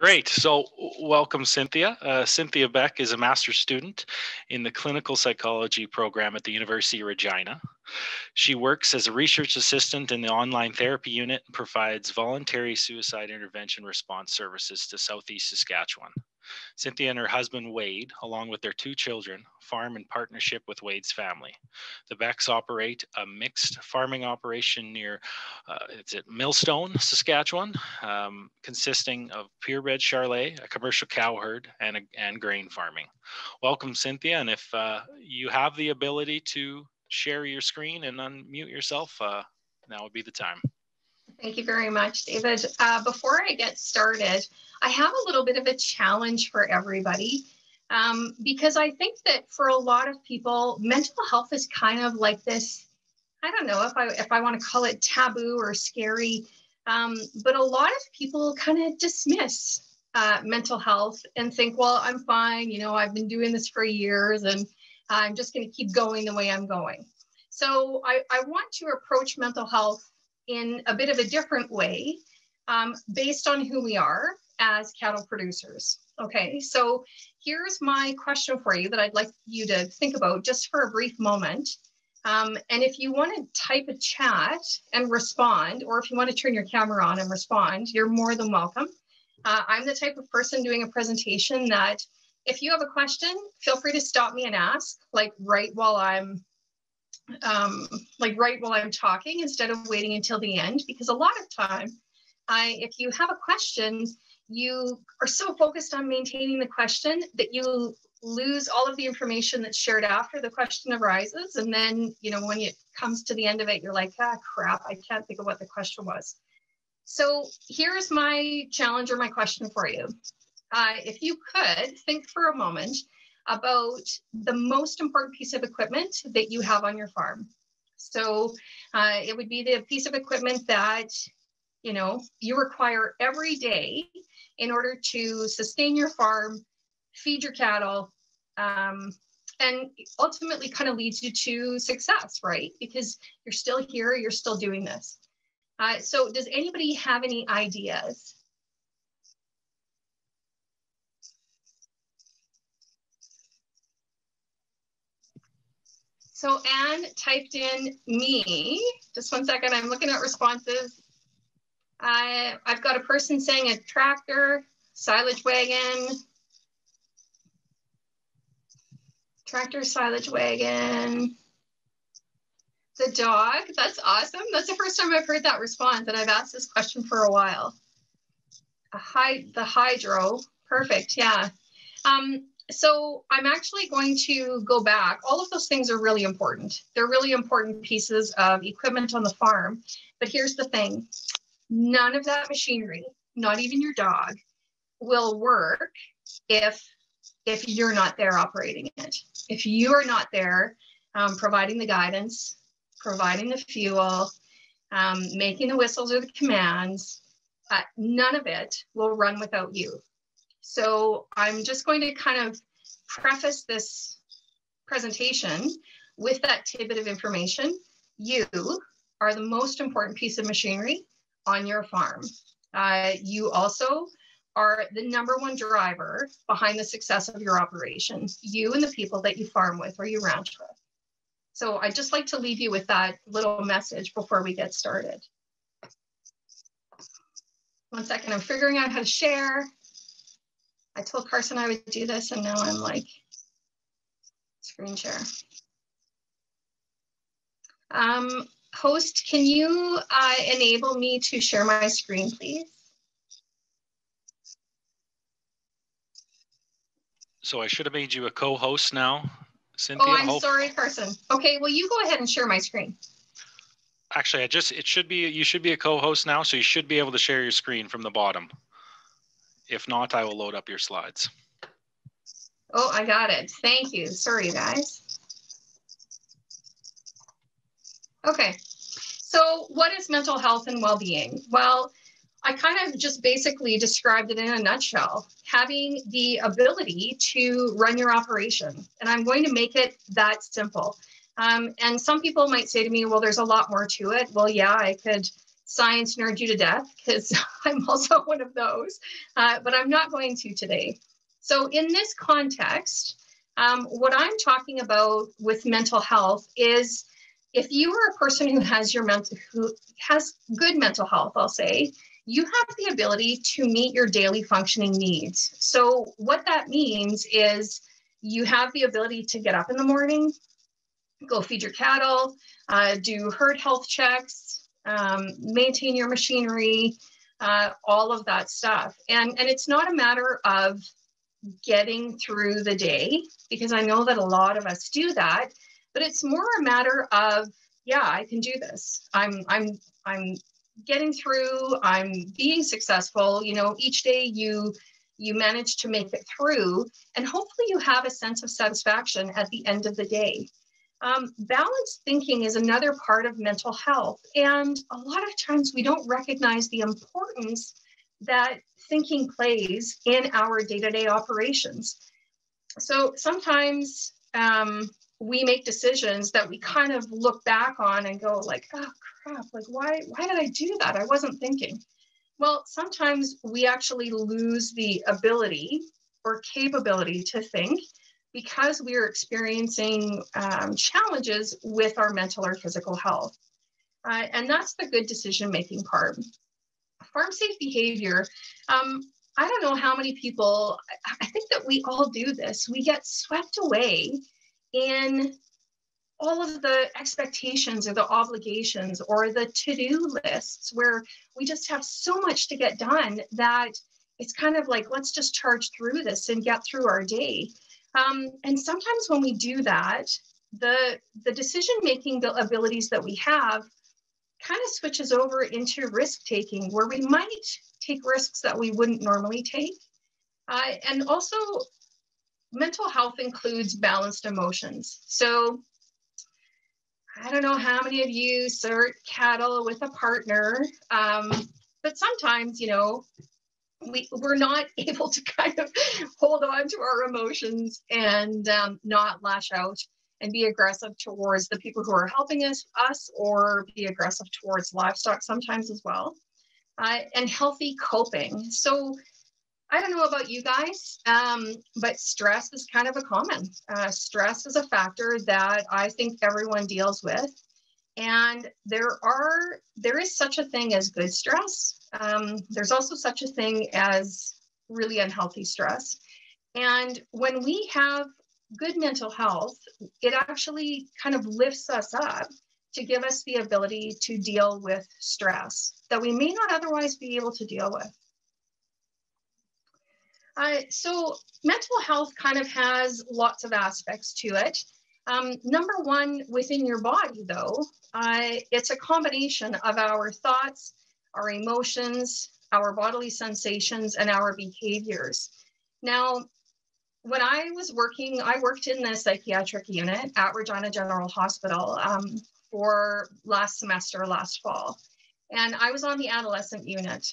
Great. So, welcome, Cynthia. Uh, Cynthia Beck is a master's student in the clinical psychology program at the University of Regina. She works as a research assistant in the online therapy unit and provides voluntary suicide intervention response services to Southeast Saskatchewan. Cynthia and her husband Wade, along with their two children, farm in partnership with Wade's family. The Becks operate a mixed farming operation near, uh, it's at Milestone, Saskatchewan, um, consisting of purebred Charolais, a commercial cow herd, and, a, and grain farming. Welcome, Cynthia. And if uh, you have the ability to share your screen and unmute yourself, uh, now would be the time. Thank you very much, David. Uh, before I get started, I have a little bit of a challenge for everybody um, because I think that for a lot of people, mental health is kind of like this. I don't know if I if I want to call it taboo or scary, um, but a lot of people kind of dismiss uh, mental health and think, well, I'm fine. You know, I've been doing this for years, and I'm just going to keep going the way I'm going. So I, I want to approach mental health in a bit of a different way um, based on who we are as cattle producers. Okay, so here's my question for you that I'd like you to think about just for a brief moment. Um, and if you want to type a chat and respond, or if you want to turn your camera on and respond, you're more than welcome. Uh, I'm the type of person doing a presentation that if you have a question, feel free to stop me and ask, like right while I'm um, like right while I'm talking instead of waiting until the end, because a lot of time, I, if you have a question, you are so focused on maintaining the question that you lose all of the information that's shared after the question arises. And then, you know, when it comes to the end of it, you're like, ah, crap, I can't think of what the question was. So here's my challenge or my question for you. Uh, if you could think for a moment about the most important piece of equipment that you have on your farm. So uh, it would be the piece of equipment that you know you require every day in order to sustain your farm, feed your cattle, um, and ultimately kind of leads you to success, right? Because you're still here, you're still doing this. Uh, so does anybody have any ideas So Anne typed in me. Just one second, I'm looking at responses. I, I've got a person saying a tractor, silage wagon, tractor, silage wagon, the dog. That's awesome. That's the first time I've heard that response, and I've asked this question for a while. A the hydro, perfect. Yeah. Um, so I'm actually going to go back. All of those things are really important. They're really important pieces of equipment on the farm. But here's the thing none of that machinery, not even your dog, will work if if you're not there operating it. If you are not there um, providing the guidance, providing the fuel, um, making the whistles or the commands, uh, none of it will run without you. So I'm just going to kind of preface this presentation with that tidbit of information. You are the most important piece of machinery on your farm. Uh, you also are the number one driver behind the success of your operation, you and the people that you farm with or you ranch with. So I'd just like to leave you with that little message before we get started. One second, I'm figuring out how to share. I told Carson I would do this and now I'm like, screen share. Um, host, can you uh, enable me to share my screen, please? So I should have made you a co-host now, Cynthia. Oh, I'm Hope. sorry, Carson. Okay, well, you go ahead and share my screen. Actually, I just, it should be, you should be a co-host now, so you should be able to share your screen from the bottom. If not, I will load up your slides. Oh, I got it. Thank you. Sorry, guys. Okay, so what is mental health and well-being? Well, I kind of just basically described it in a nutshell, having the ability to run your operation. And I'm going to make it that simple. Um, and some people might say to me, well, there's a lot more to it. Well, yeah, I could science nerd you to death because I'm also one of those, uh, but I'm not going to today. So, in this context, um, what I'm talking about with mental health is if you are a person who has your mental who has good mental health, I'll say, you have the ability to meet your daily functioning needs. So, what that means is you have the ability to get up in the morning, go feed your cattle, uh, do herd health checks, um, maintain your machinery, uh, all of that stuff. And, and it's not a matter of getting through the day, because I know that a lot of us do that, but it's more a matter of, yeah, I can do this. I'm, I'm, I'm getting through, I'm being successful. You know, each day you you manage to make it through, and hopefully you have a sense of satisfaction at the end of the day. Um, balanced thinking is another part of mental health, and a lot of times we don't recognize the importance that thinking plays in our day to day operations. So sometimes um, we make decisions that we kind of look back on and go like, oh crap, like why why did I do that? I wasn't thinking. Well, sometimes we actually lose the ability or capability to think because we are experiencing um, challenges with our mental or physical health. Uh, and that's the good decision making part. Farm safe behavior. Um, I don't know how many people, I think that we all do this. We get swept away in all of the expectations or the obligations or the to-do lists where we just have so much to get done that it's kind of like let's just charge through this and get through our day um, and sometimes when we do that the the decision making abilities that we have kind of switches over into risk taking where we might take risks that we wouldn't normally take. Uh, and also mental health includes balanced emotions. So I don't know how many of you sort cattle with a partner, um, but sometimes, you know, we, we're not able to kind of hold on to our emotions and um, not lash out and be aggressive towards the people who are helping us, us or be aggressive towards livestock sometimes as well. Uh, and healthy coping. So I don't know about you guys, um, but stress is kind of a common. Uh, stress is a factor that I think everyone deals with. And there are there is such a thing as good stress. Um, there's also such a thing as really unhealthy stress. And when we have good mental health, it actually kind of lifts us up to give us the ability to deal with stress that we may not otherwise be able to deal with. Uh, so mental health kind of has lots of aspects to it. Um, number one, within your body, though, uh, it's a combination of our thoughts, our emotions, our bodily sensations, and our behaviors. Now, when I was working, I worked in the psychiatric unit at Regina General Hospital um, for last semester, last fall. And I was on the adolescent unit.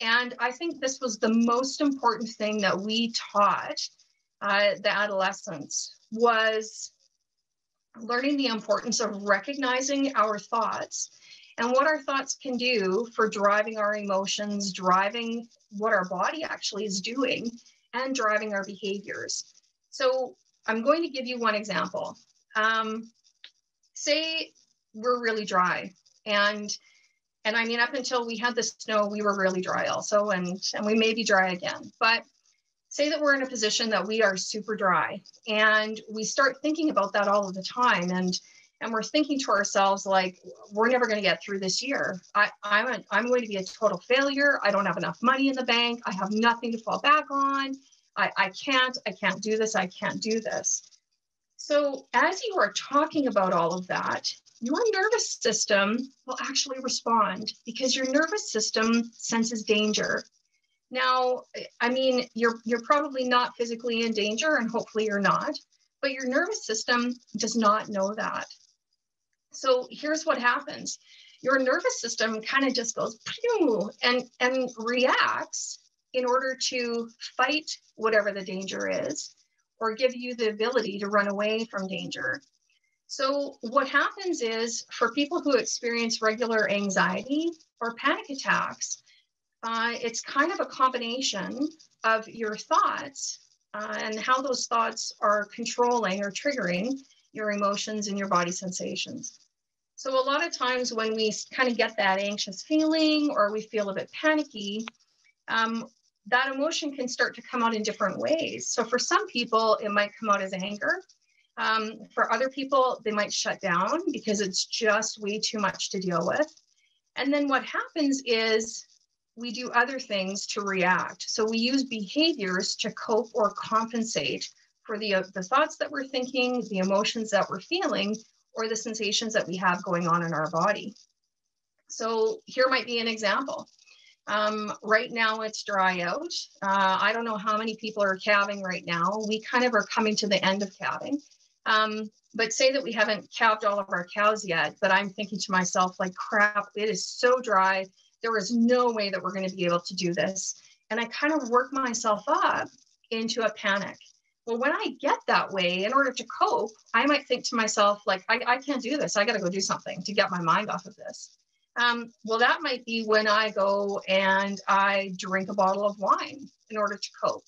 And I think this was the most important thing that we taught uh, the adolescents was learning the importance of recognizing our thoughts and what our thoughts can do for driving our emotions, driving what our body actually is doing, and driving our behaviors. So I'm going to give you one example. Um, say we're really dry and and I mean, up until we had the snow, we were really dry also, and, and we may be dry again. But say that we're in a position that we are super dry and we start thinking about that all of the time. And and we're thinking to ourselves like we're never going to get through this year. I, I'm, a, I'm going to be a total failure. I don't have enough money in the bank. I have nothing to fall back on. I, I can't i can't do this. I can't do this. So as you are talking about all of that your nervous system will actually respond because your nervous system senses danger. Now, I mean, you're you're probably not physically in danger, and hopefully you're not, but your nervous system does not know that. So here's what happens: your nervous system kind of just goes and and reacts in order to fight whatever the danger is, or give you the ability to run away from danger. So, what happens is for people who experience regular anxiety or panic attacks, uh, it's kind of a combination of your thoughts uh, and how those thoughts are controlling or triggering your emotions and your body sensations. So, a lot of times when we kind of get that anxious feeling or we feel a bit panicky, um, that emotion can start to come out in different ways. So, for some people, it might come out as anger. Um, for other people, they might shut down because it's just way too much to deal with. And then what happens is we do other things to react. So we use behaviors to cope or compensate for the, uh, the thoughts that we're thinking, the emotions that we're feeling, or the sensations that we have going on in our body. So here might be an example. Um, right now it's dry out. Uh, I don't know how many people are calving right now. We kind of are coming to the end of calving. Um, but say that we haven't calved all of our cows yet, but I'm thinking to myself, like, crap, it is so dry. There is no way that we're going to be able to do this. And I kind of work myself up into a panic. Well, when I get that way, in order to cope, I might think to myself, like, I, I can't do this. I got to go do something to get my mind off of this. Um, well, that might be when I go and I drink a bottle of wine in order to cope.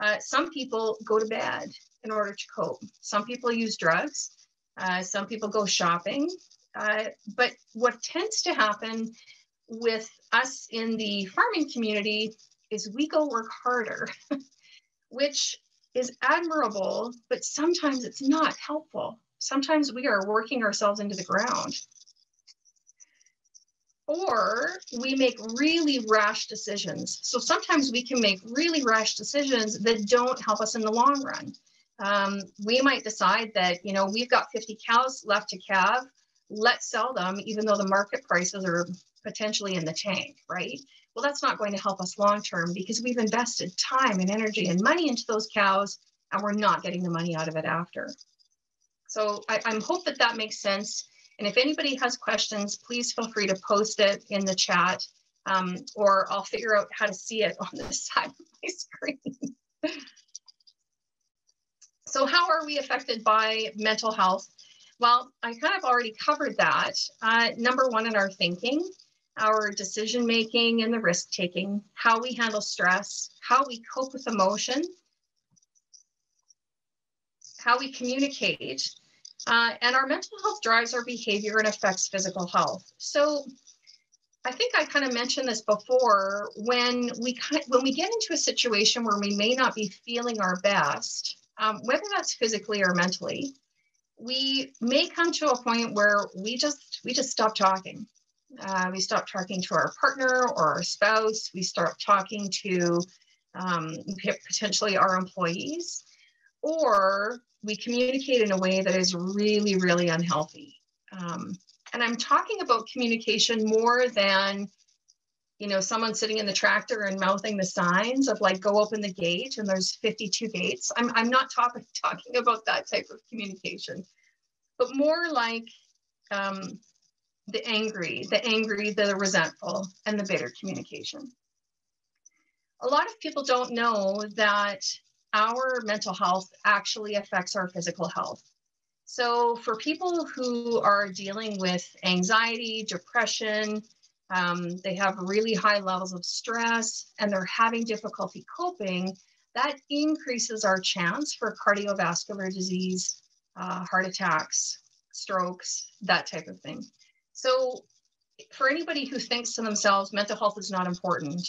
Uh, some people go to bed in order to cope. Some people use drugs. Uh, some people go shopping. Uh, but what tends to happen with us in the farming community is we go work harder, which is admirable, but sometimes it's not helpful. Sometimes we are working ourselves into the ground. Or we make really rash decisions. So sometimes we can make really rash decisions that don't help us in the long run. Um, we might decide that, you know, we've got 50 cows left to calve. Let's sell them, even though the market prices are potentially in the tank, right? Well, that's not going to help us long term because we've invested time and energy and money into those cows and we're not getting the money out of it after. So I, am hope that that makes sense. And if anybody has questions, please feel free to post it in the chat um, or I'll figure out how to see it on this side of my screen. so how are we affected by mental health? Well, I kind of already covered that. Uh, number one in our thinking, our decision making and the risk taking, how we handle stress, how we cope with emotion, how we communicate, uh, and our mental health drives our behavior and affects physical health. So I think I kind of mentioned this before. When we kind of, when we get into a situation where we may not be feeling our best, um, whether that's physically or mentally, we may come to a point where we just we just stop talking uh, we stop talking to our partner or our spouse. We start talking to um, potentially our employees, or we communicate in a way that is really, really unhealthy. Um, and I'm talking about communication more than, you know, someone sitting in the tractor and mouthing the signs of like, go open the gate and there's 52 gates. I'm, I'm not talk- talking about that type of communication, but more like, um, the angry, the angry, the resentful, and the bitter communication. A lot of people don't know that our mental health actually affects our physical health. So, for people who are dealing with anxiety, depression, um, they have really high levels of stress, and they're having difficulty coping, that increases our chance for cardiovascular disease, uh, heart attacks, strokes, that type of thing. So for anybody who thinks to themselves, mental health is not important,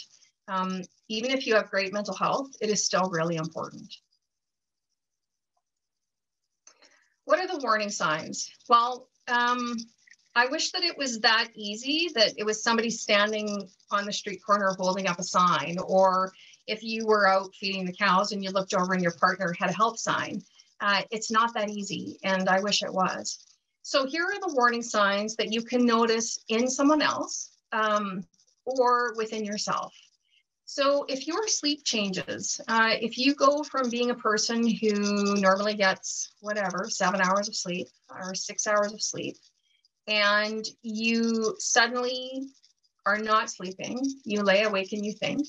um, even if you have great mental health, it is still really important. What are the warning signs? Well, um, I wish that it was that easy, that it was somebody standing on the street corner holding up a sign, or if you were out feeding the cows and you looked over and your partner had a help sign. Uh, it's not that easy, and I wish it was. So here are the warning signs that you can notice in someone else um, or within yourself. So if your sleep changes, uh, if you go from being a person who normally gets whatever, seven hours of sleep or six hours of sleep, and you suddenly are not sleeping, you lay awake and you think,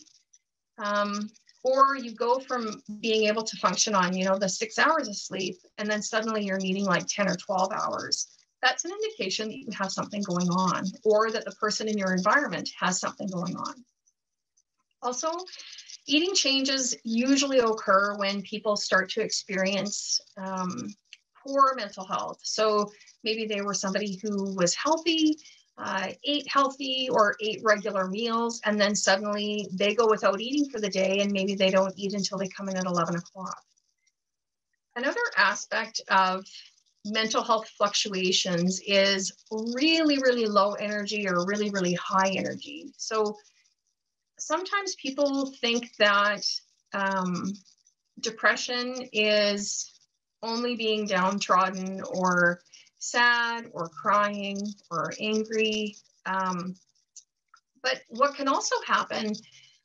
um, or you go from being able to function on you know the six hours of sleep and then suddenly you're needing like 10 or 12 hours. That's an indication that you have something going on or that the person in your environment has something going on. Also eating changes usually occur when people start to experience um, poor mental health so maybe they were somebody who was healthy uh, ate healthy or ate regular meals, and then suddenly they go without eating for the day, and maybe they don't eat until they come in at 11 o'clock. Another aspect of mental health fluctuations is really, really low energy or really, really high energy. So sometimes people think that um, depression is only being downtrodden or sad or crying or angry. Um, but what can also happen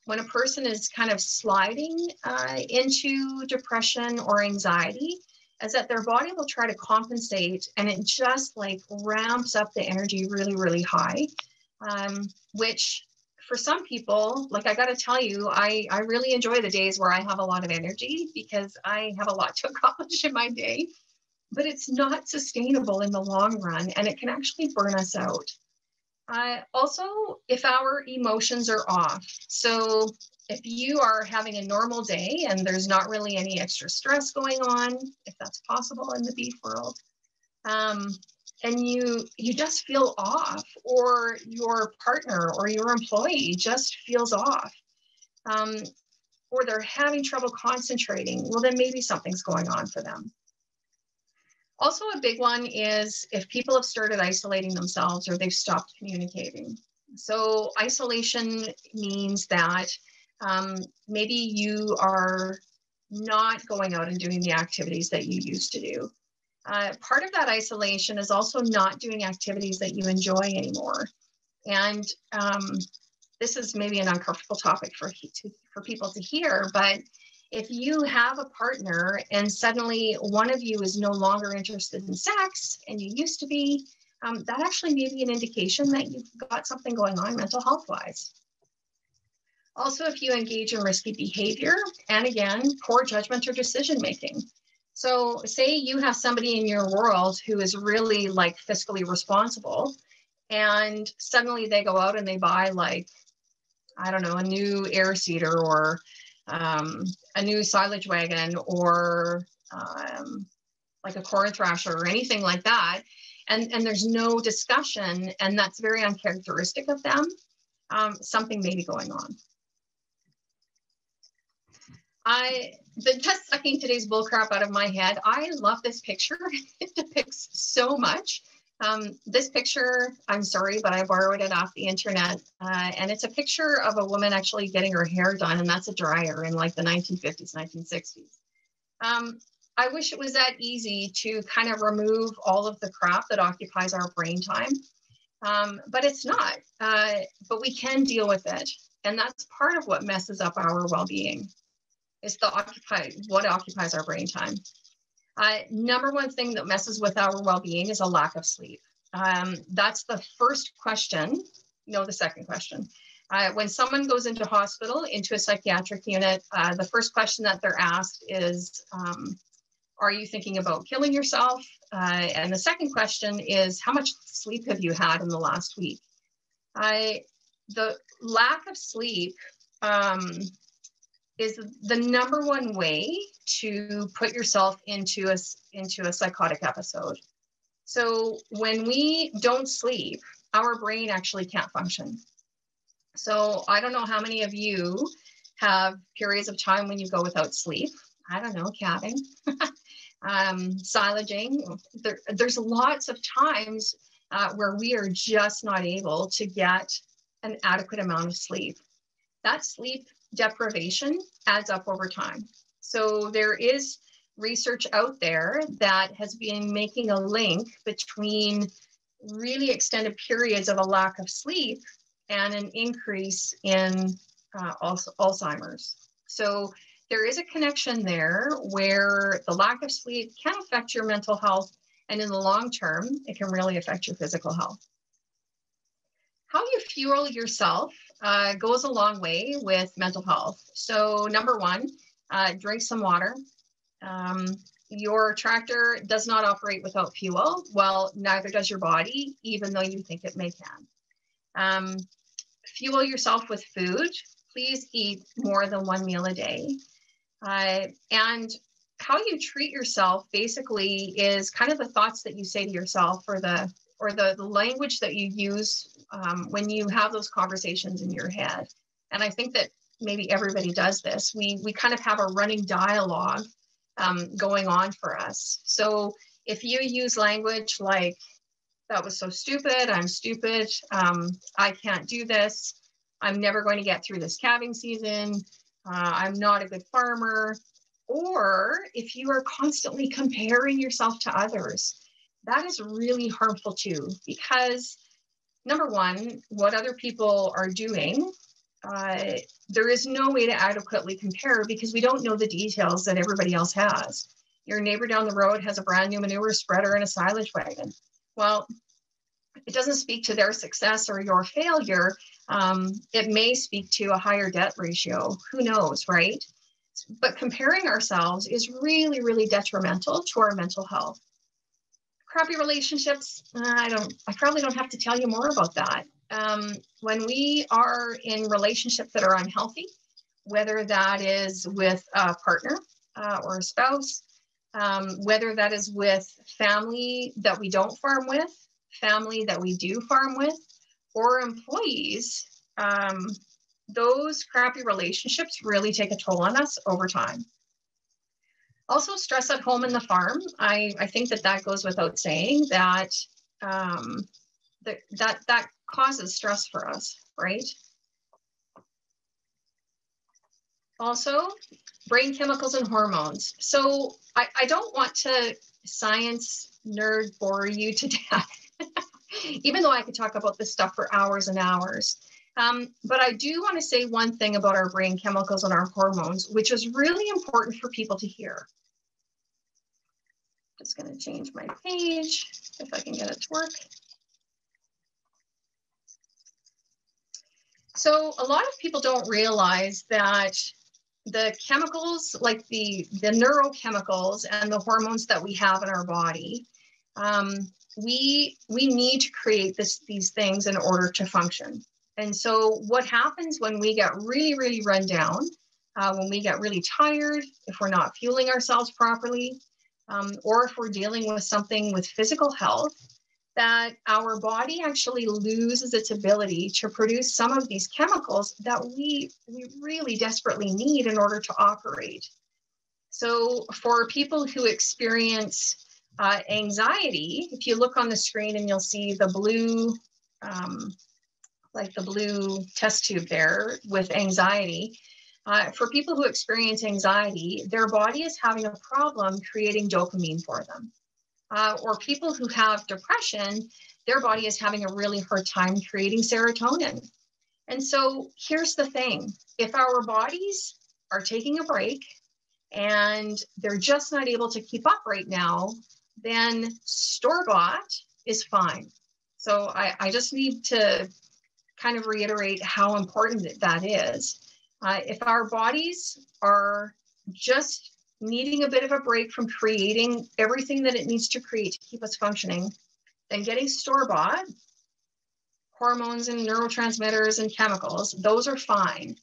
when a person is kind of sliding uh, into depression or anxiety is that their body will try to compensate and it just like ramps up the energy really, really high, um, which for some people, like I got to tell you, I, I really enjoy the days where I have a lot of energy because I have a lot to accomplish in my day but it's not sustainable in the long run and it can actually burn us out. Uh, also, if our emotions are off. So, if you are having a normal day and there's not really any extra stress going on, if that's possible in the beef world, um, and you you just feel off, or your partner or your employee just feels off, um, or they're having trouble concentrating, well, then maybe something's going on for them. Also, a big one is if people have started isolating themselves or they've stopped communicating. So, isolation means that um, maybe you are not going out and doing the activities that you used to do. Uh, part of that isolation is also not doing activities that you enjoy anymore. And um, this is maybe an uncomfortable topic for, for people to hear, but if you have a partner and suddenly one of you is no longer interested in sex and you used to be, um, that actually may be an indication that you've got something going on mental health wise. Also, if you engage in risky behavior, and again, poor judgment or decision making. So, say you have somebody in your world who is really like fiscally responsible, and suddenly they go out and they buy, like, I don't know, a new air seeder or um, a new silage wagon or um, like a corn thrasher or anything like that. And, and there's no discussion, and that's very uncharacteristic of them. Um, something may be going on. I, the just sucking today's bullcrap out of my head, I love this picture. it depicts so much. Um, this picture, I'm sorry, but I borrowed it off the internet. Uh, and it's a picture of a woman actually getting her hair done, and that's a dryer in like the 1950s, 1960s. Um, I wish it was that easy to kind of remove all of the crap that occupies our brain time. Um, but it's not. Uh, but we can deal with it. And that's part of what messes up our well being, is the occupy what occupies our brain time. Uh, number one thing that messes with our well-being is a lack of sleep. Um, that's the first question. No, the second question. Uh, when someone goes into hospital, into a psychiatric unit, uh, the first question that they're asked is, um, are you thinking about killing yourself? Uh, and the second question is, how much sleep have you had in the last week? I, the lack of sleep um, is the number one way to put yourself into a into a psychotic episode. So when we don't sleep, our brain actually can't function. So I don't know how many of you have periods of time when you go without sleep. I don't know, calving, um, silaging. There, there's lots of times uh, where we are just not able to get an adequate amount of sleep. That sleep deprivation adds up over time. So there is research out there that has been making a link between really extended periods of a lack of sleep and an increase in uh, Alzheimer's. So there is a connection there where the lack of sleep can affect your mental health, and in the long term, it can really affect your physical health. How you fuel yourself uh, goes a long way with mental health. So, number one, uh, drink some water. Um, your tractor does not operate without fuel. Well, neither does your body, even though you think it may can. Um, fuel yourself with food. Please eat more than one meal a day. Uh, and how you treat yourself basically is kind of the thoughts that you say to yourself or the or the, the language that you use um, when you have those conversations in your head. And I think that maybe everybody does this. We we kind of have a running dialogue um, going on for us. So if you use language like that was so stupid, I'm stupid, um, I can't do this, I'm never going to get through this calving season, uh, I'm not a good farmer, or if you are constantly comparing yourself to others, that is really harmful too, because number one, what other people are doing, uh, there is no way to adequately compare because we don't know the details that everybody else has. Your neighbor down the road has a brand new manure spreader and a silage wagon. Well, it doesn't speak to their success or your failure. Um, it may speak to a higher debt ratio. Who knows, right? But comparing ourselves is really, really detrimental to our mental health. Crappy relationships, I don't, I probably don't have to tell you more about that. Um, when we are in relationships that are unhealthy, whether that is with a partner uh, or a spouse, um, whether that is with family that we don't farm with, family that we do farm with, or employees, um, those crappy relationships really take a toll on us over time. Also, stress at home in the farm. I, I think that that goes without saying that um, that, that that causes stress for us, right? Also, brain chemicals and hormones. So I, I don't want to science nerd bore you to death, even though I could talk about this stuff for hours and hours. Um, but I do want to say one thing about our brain chemicals and our hormones, which is really important for people to hear. Just going to change my page if I can get it to work. So a lot of people don't realize that the chemicals, like the, the neurochemicals and the hormones that we have in our body, um, we, we need to create this, these things in order to function. And so, what happens when we get really, really run down, uh, when we get really tired, if we're not fueling ourselves properly, um, or if we're dealing with something with physical health, that our body actually loses its ability to produce some of these chemicals that we, we really desperately need in order to operate. So, for people who experience uh, anxiety, if you look on the screen and you'll see the blue um, like the blue test tube there with anxiety. Uh, for people who experience anxiety, their body is having a problem creating dopamine for them. Uh, or people who have depression, their body is having a really hard time creating serotonin. And so here's the thing if our bodies are taking a break and they're just not able to keep up right now, then store bought is fine. So I, I just need to kind of reiterate how important that is. Uh, if our bodies are just needing a bit of a break from creating everything that it needs to create to keep us functioning, then getting store bought hormones and neurotransmitters and chemicals, those are fine.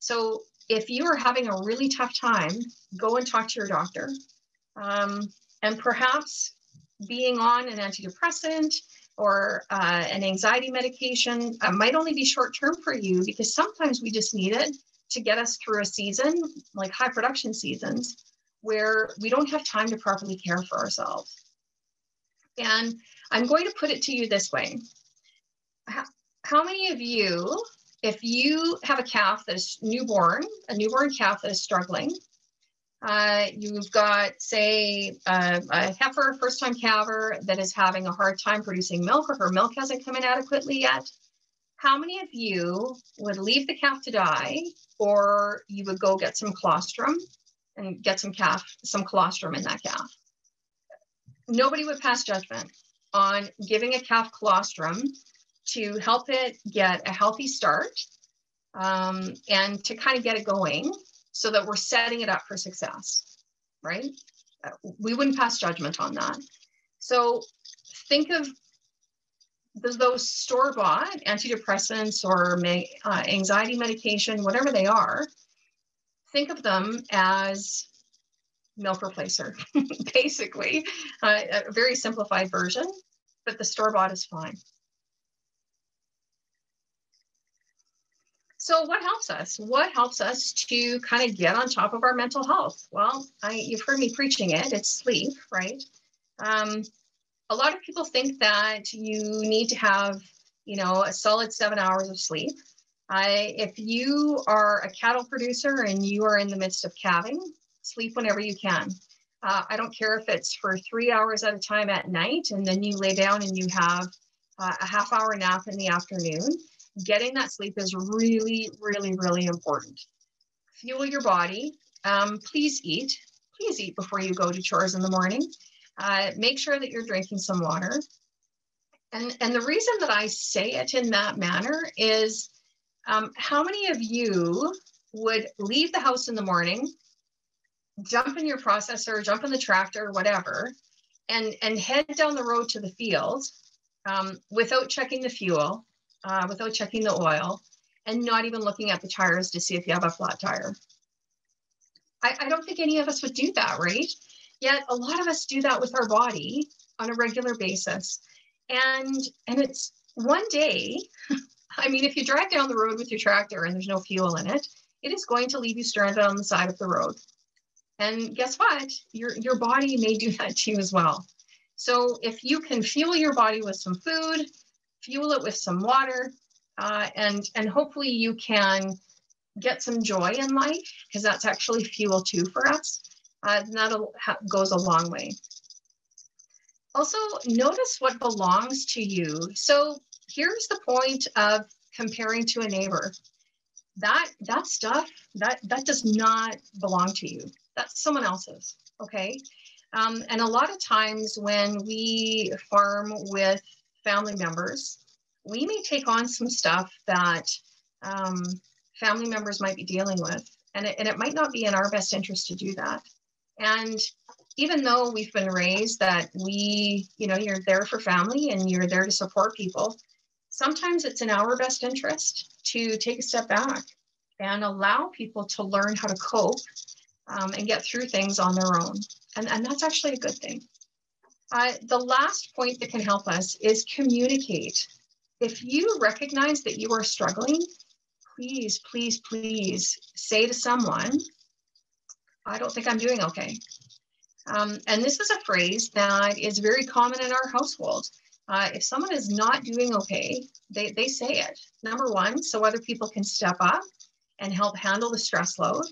So if you are having a really tough time, go and talk to your doctor. Um, and perhaps being on an antidepressant or uh, an anxiety medication uh, might only be short term for you because sometimes we just need it to get us through a season, like high production seasons, where we don't have time to properly care for ourselves. And I'm going to put it to you this way How, how many of you, if you have a calf that's newborn, a newborn calf that is struggling, uh, you've got, say, uh, a heifer, first time calver that is having a hard time producing milk or her milk hasn't come in adequately yet. How many of you would leave the calf to die or you would go get some colostrum and get some calf, some colostrum in that calf? Nobody would pass judgment on giving a calf colostrum to help it get a healthy start um, and to kind of get it going so that we're setting it up for success, right? We wouldn't pass judgment on that. So think of those store bought antidepressants or uh, anxiety medication, whatever they are, think of them as milk replacer, basically, uh, a very simplified version, but the store bought is fine. So what helps us? What helps us to kind of get on top of our mental health? Well, I, you've heard me preaching it. It's sleep, right? Um, a lot of people think that you need to have, you know, a solid seven hours of sleep. I, if you are a cattle producer and you are in the midst of calving, sleep whenever you can. Uh, I don't care if it's for three hours at a time at night and then you lay down and you have uh, a half hour nap in the afternoon getting that sleep is really, really, really important. Fuel your body. Um, please eat. Please eat before you go to chores in the morning. Uh, make sure that you're drinking some water. And, and the reason that I say it in that manner is um, how many of you would leave the house in the morning, jump in your processor, jump in the tractor, whatever, and, and head down the road to the field um, without checking the fuel, uh, without checking the oil and not even looking at the tires to see if you have a flat tire. I, I don't think any of us would do that, right? Yet a lot of us do that with our body on a regular basis. And and it's one day, I mean, if you drive down the road with your tractor and there's no fuel in it, it is going to leave you stranded on the side of the road. And guess what? Your your body may do that to you as well. So if you can fuel your body with some food, fuel it with some water, uh, and, and hopefully you can get some joy in life because that's actually fuel too for us. Uh, and that goes a long way. Also, notice what belongs to you. So here's the point of comparing to a neighbor. That that stuff that that does not belong to you. That's someone else's. Okay. Um, and a lot of times when we farm with family members, we may take on some stuff that um, family members might be dealing with, and it, and it might not be in our best interest to do that. And even though we've been raised that we, you know, you're there for family and you're there to support people, sometimes it's in our best interest to take a step back and allow people to learn how to cope um, and get through things on their own. And, and that's actually a good thing. Uh, the last point that can help us is communicate. If you recognize that you are struggling, please, please, please say to someone, I don't think I'm doing okay. Um, and this is a phrase that is very common in our household. Uh, if someone is not doing okay, they, they say it. Number one, so other people can step up and help handle the stress load.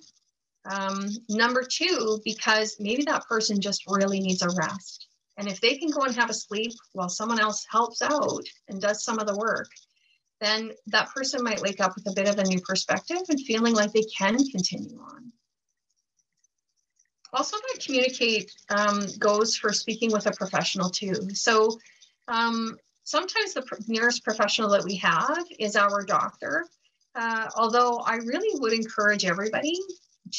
Um, number two, because maybe that person just really needs a rest. And if they can go and have a sleep while someone else helps out and does some of the work, then that person might wake up with a bit of a new perspective and feeling like they can continue on. Also, that communicate um, goes for speaking with a professional too. So um, sometimes the nearest professional that we have is our doctor. Uh, although I really would encourage everybody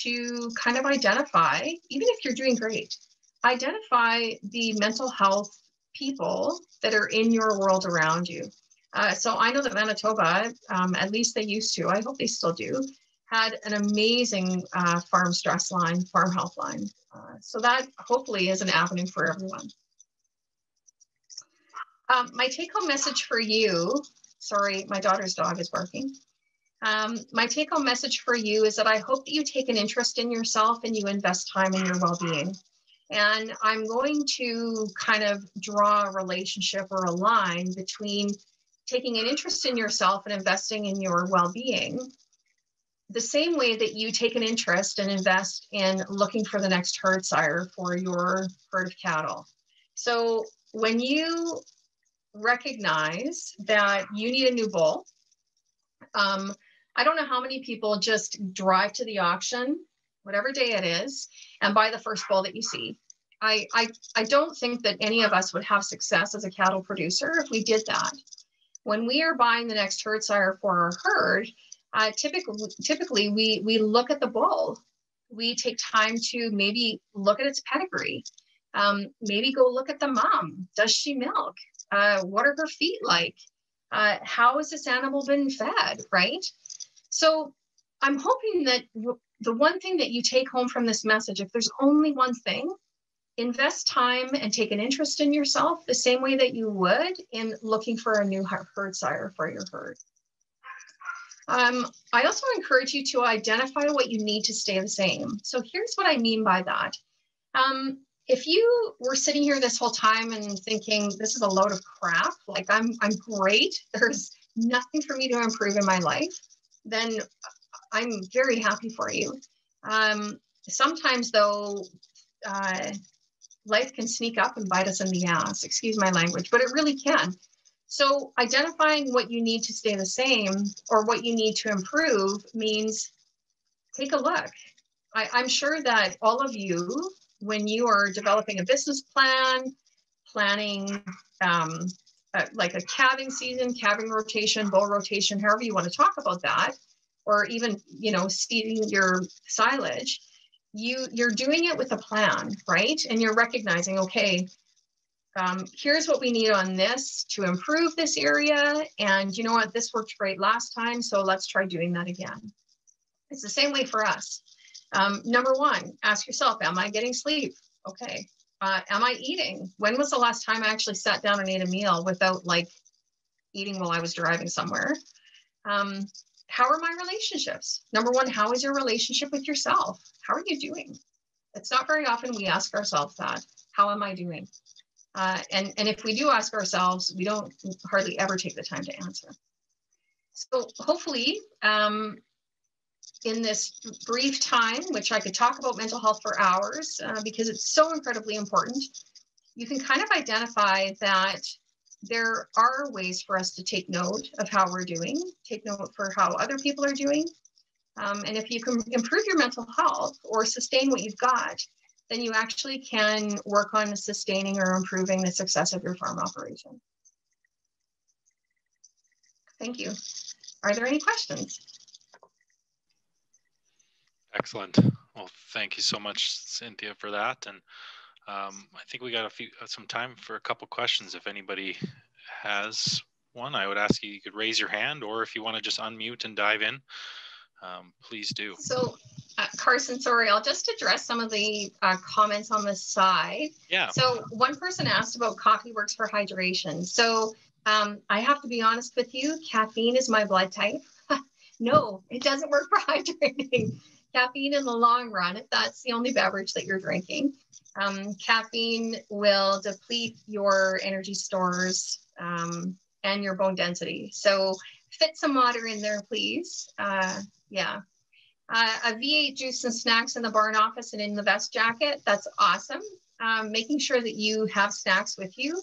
to kind of identify, even if you're doing great, identify the mental health people that are in your world around you. Uh, so I know that Manitoba, um, at least they used to, I hope they still do, had an amazing uh, farm stress line, farm health line. Uh, so that hopefully is an avenue for everyone. Um, my take home message for you, sorry, my daughter's dog is barking. Um, my take home message for you is that I hope that you take an interest in yourself and you invest time in your well being. And I'm going to kind of draw a relationship or a line between taking an interest in yourself and investing in your well being, the same way that you take an interest and invest in looking for the next herd sire for your herd of cattle. So when you recognize that you need a new bull, um, I don't know how many people just drive to the auction whatever day it is, and buy the first bull that you see. I, I, I don't think that any of us would have success as a cattle producer if we did that. When we are buying the next herd sire for our herd, uh, typically, typically we, we look at the bull. We take time to maybe look at its pedigree. Um, maybe go look at the mom. Does she milk? Uh, what are her feet like? Uh, how has this animal been fed, right? So I'm hoping that the one thing that you take home from this message, if there's only one thing, invest time and take an interest in yourself the same way that you would in looking for a new herd sire for your herd. Um, I also encourage you to identify what you need to stay the same. So here's what I mean by that. Um, if you were sitting here this whole time and thinking this is a load of crap, like I'm I'm great, there's nothing for me to improve in my life, then I'm very happy for you. Um, sometimes though, uh, life can sneak up and bite us in the ass. Excuse my language, but it really can. So identifying what you need to stay the same or what you need to improve means take a look. I, I'm sure that all of you when you are developing a business plan, planning um, like a calving season, calving rotation, bull rotation, however you want to talk about that, or even you know seeding your silage, you you're doing it with a plan, right? And you're recognizing, okay, um, here's what we need on this to improve this area, and you know what, this worked great last time, so let's try doing that again. It's the same way for us. Um, number one, ask yourself, am I getting sleep? Okay. Uh, am I eating? When was the last time I actually sat down and ate a meal without like eating while I was driving somewhere? Um, how are my relationships? Number one, how is your relationship with yourself? How are you doing? It's not very often we ask ourselves that. How am I doing? Uh, and, and if we do ask ourselves, we don't hardly ever take the time to answer. So hopefully um, in this brief time, which I could talk about mental health for hours uh, because it's so incredibly important, you can kind of identify that there are ways for us to take note of how we're doing, take note for how other people are doing. Um, and if you can improve your mental health or sustain what you've got, then you actually can work on sustaining or improving the success of your farm operation. Thank you. Are there any questions? Excellent. Well, thank you so much, Cynthia, for that. And um, I think we got a few uh, some time for a couple questions. If anybody has one, I would ask you you could raise your hand, or if you want to just unmute and dive in, um, please do. So, uh, Carson, sorry, I'll just address some of the uh, comments on the side. Yeah. So, one person asked about coffee works for hydration. So, um, I have to be honest with you, caffeine is my blood type. no, it doesn't work for hydrating caffeine in the long run, if that's the only beverage that you're drinking, um, caffeine will deplete your energy stores um, and your bone density. So fit some water in there, please. Uh, yeah. Uh, a V8 juice and snacks in the barn office and in the vest jacket, that's awesome. Um, making sure that you have snacks with you.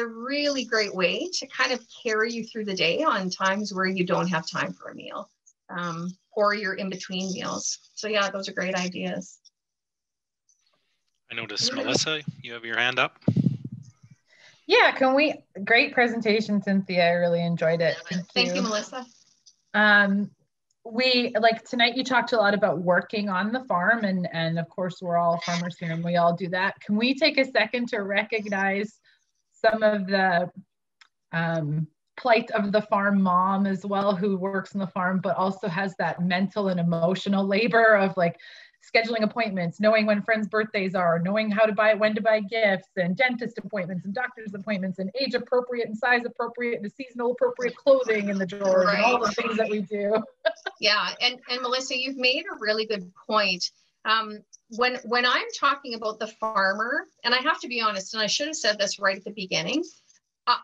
A really great way to kind of carry you through the day on times where you don't have time for a meal. Um, or your in-between meals. So yeah, those are great ideas. I noticed Melissa, you have your hand up. Yeah, can we? Great presentation, Cynthia. I really enjoyed it. Thank, Thank you. you, Melissa. Um, we like tonight. You talked a lot about working on the farm, and and of course we're all farmers here, and we all do that. Can we take a second to recognize some of the um, plight of the farm mom as well who works on the farm but also has that mental and emotional labor of like scheduling appointments knowing when friends birthdays are knowing how to buy when to buy gifts and dentist appointments and doctor's appointments and age appropriate and size appropriate and seasonal appropriate clothing in the drawers right. and all the things that we do yeah and and melissa you've made a really good point um, when when i'm talking about the farmer and i have to be honest and i should have said this right at the beginning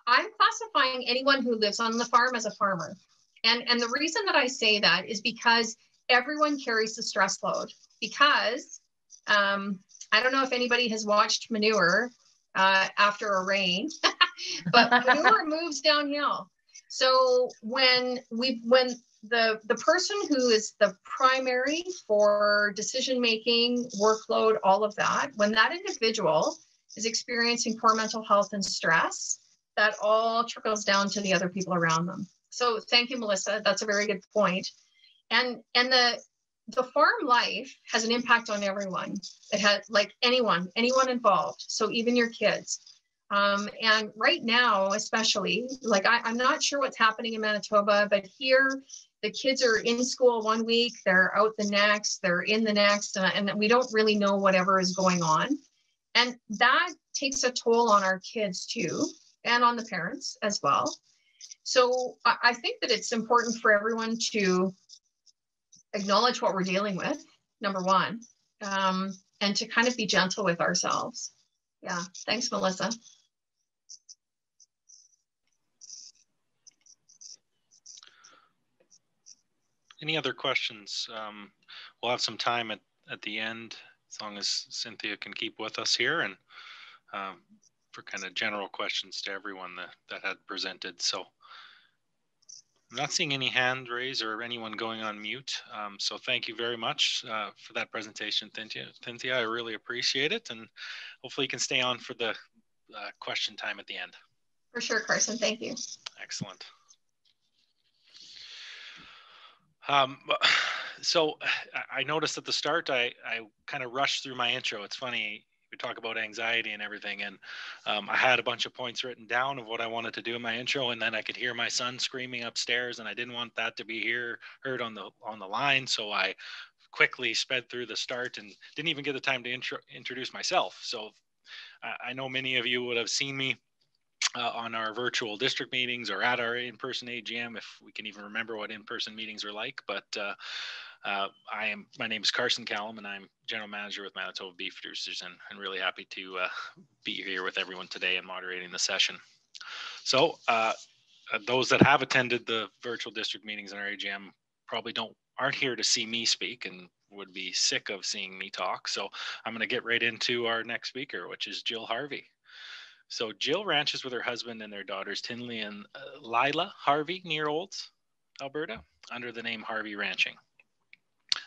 I'm classifying anyone who lives on the farm as a farmer. And, and the reason that I say that is because everyone carries the stress load. Because um, I don't know if anybody has watched manure uh, after a rain, but manure moves downhill. So when we when the the person who is the primary for decision making, workload, all of that, when that individual is experiencing poor mental health and stress, that all trickles down to the other people around them. So thank you, Melissa. That's a very good point. and and the the farm life has an impact on everyone. It has like anyone, anyone involved. So even your kids. Um, and right now, especially, like I, I'm not sure what's happening in Manitoba, but here the kids are in school one week, they're out the next, they're in the next, uh, and we don't really know whatever is going on. And that takes a toll on our kids too, and on the parents as well. So I, think that it's important for everyone to acknowledge what we're dealing with, number one, um, and to kind of be gentle with ourselves. Yeah, thanks, Melissa. Any other questions? Um, we'll have some time at, at the end, as long as Cynthia can keep with us here and um, for kind of general questions to everyone that, that had presented. So I'm not seeing any hand raise or anyone going on mute. Um, so thank you very much uh, for that presentation, Cynthia. Cynthia, I really appreciate it. And hopefully you can stay on for the uh, question time at the end. For sure, Carson. Thank you. Excellent. Um, so I noticed at the start, I, I kind of rushed through my intro. It's funny, we talk about anxiety and everything. And um, I had a bunch of points written down of what I wanted to do in my intro, and then I could hear my son screaming upstairs, and I didn't want that to be here heard on the on the line, so I quickly sped through the start and didn't even get the time to intro, introduce myself. So I, I know many of you would have seen me uh, on our virtual district meetings or at our in-person AGM, if we can even remember what in-person meetings are like. But uh, uh, I am. My name is Carson Callum, and I'm general manager with Manitoba Beef Producers, and, and really happy to uh, be here with everyone today and moderating the session. So, uh, uh, those that have attended the virtual district meetings in our AGM probably don't aren't here to see me speak and would be sick of seeing me talk. So, I'm going to get right into our next speaker, which is Jill Harvey. So, Jill ranches with her husband and their daughters Tinley and uh, Lila Harvey near Olds, Alberta, under the name Harvey Ranching.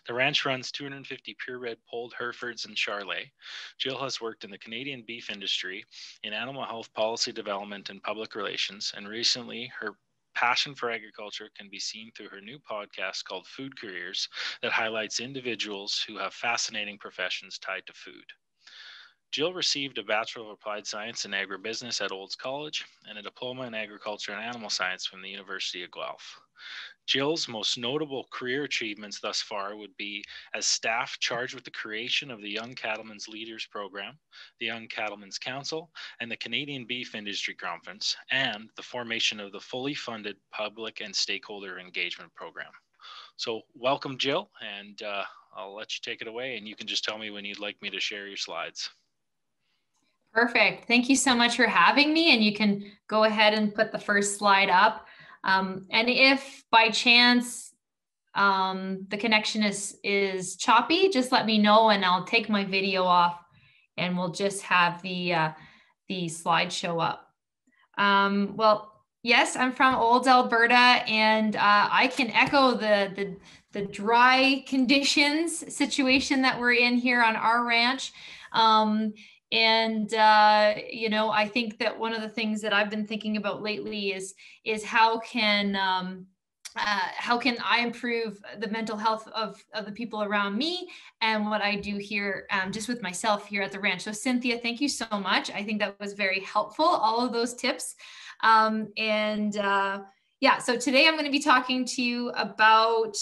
The ranch runs 250 purebred polled Herefords and Charolais. Jill has worked in the Canadian beef industry in animal health policy development and public relations, and recently her passion for agriculture can be seen through her new podcast called Food Careers that highlights individuals who have fascinating professions tied to food. Jill received a Bachelor of Applied Science in Agribusiness at Olds College and a diploma in Agriculture and Animal Science from the University of Guelph. Jill's most notable career achievements thus far would be as staff charged with the creation of the Young Cattlemen's Leaders Program, the Young Cattlemen's Council, and the Canadian Beef Industry Conference, and the formation of the fully funded Public and Stakeholder Engagement Program. So, welcome, Jill, and uh, I'll let you take it away, and you can just tell me when you'd like me to share your slides. Perfect. Thank you so much for having me, and you can go ahead and put the first slide up. Um, and if by chance um, the connection is is choppy, just let me know and I'll take my video off and we'll just have the uh, the slideshow up. Um, well, yes, I'm from Olds Alberta, and uh, I can echo the, the the dry conditions situation that we're in here on our ranch. Um, and uh, you know i think that one of the things that i've been thinking about lately is is how can um, uh, how can I improve the mental health of, of the people around me and what I do here um, just with myself here at the ranch. So, Cynthia, thank you so much. I think that was very helpful, all of those tips. Um, and uh, yeah, so today I'm going to be talking to you about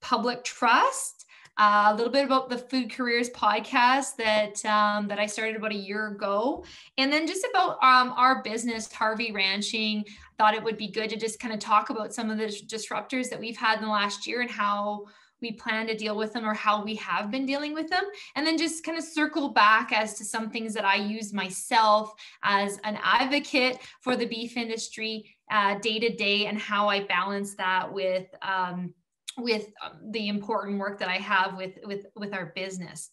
public trust a little bit about the Food Careers podcast that um, that I started about a year ago, and then just about um, our business, Harvey Ranching. Thought it would be good to just kind of talk about some of the disruptors that we've had in the last year and how we plan to deal with them or how we have been dealing with them and then just kind of circle back as to some things that i use myself as an advocate for the beef industry uh, day to day and how i balance that with um, with um, the important work that I have with with with our business.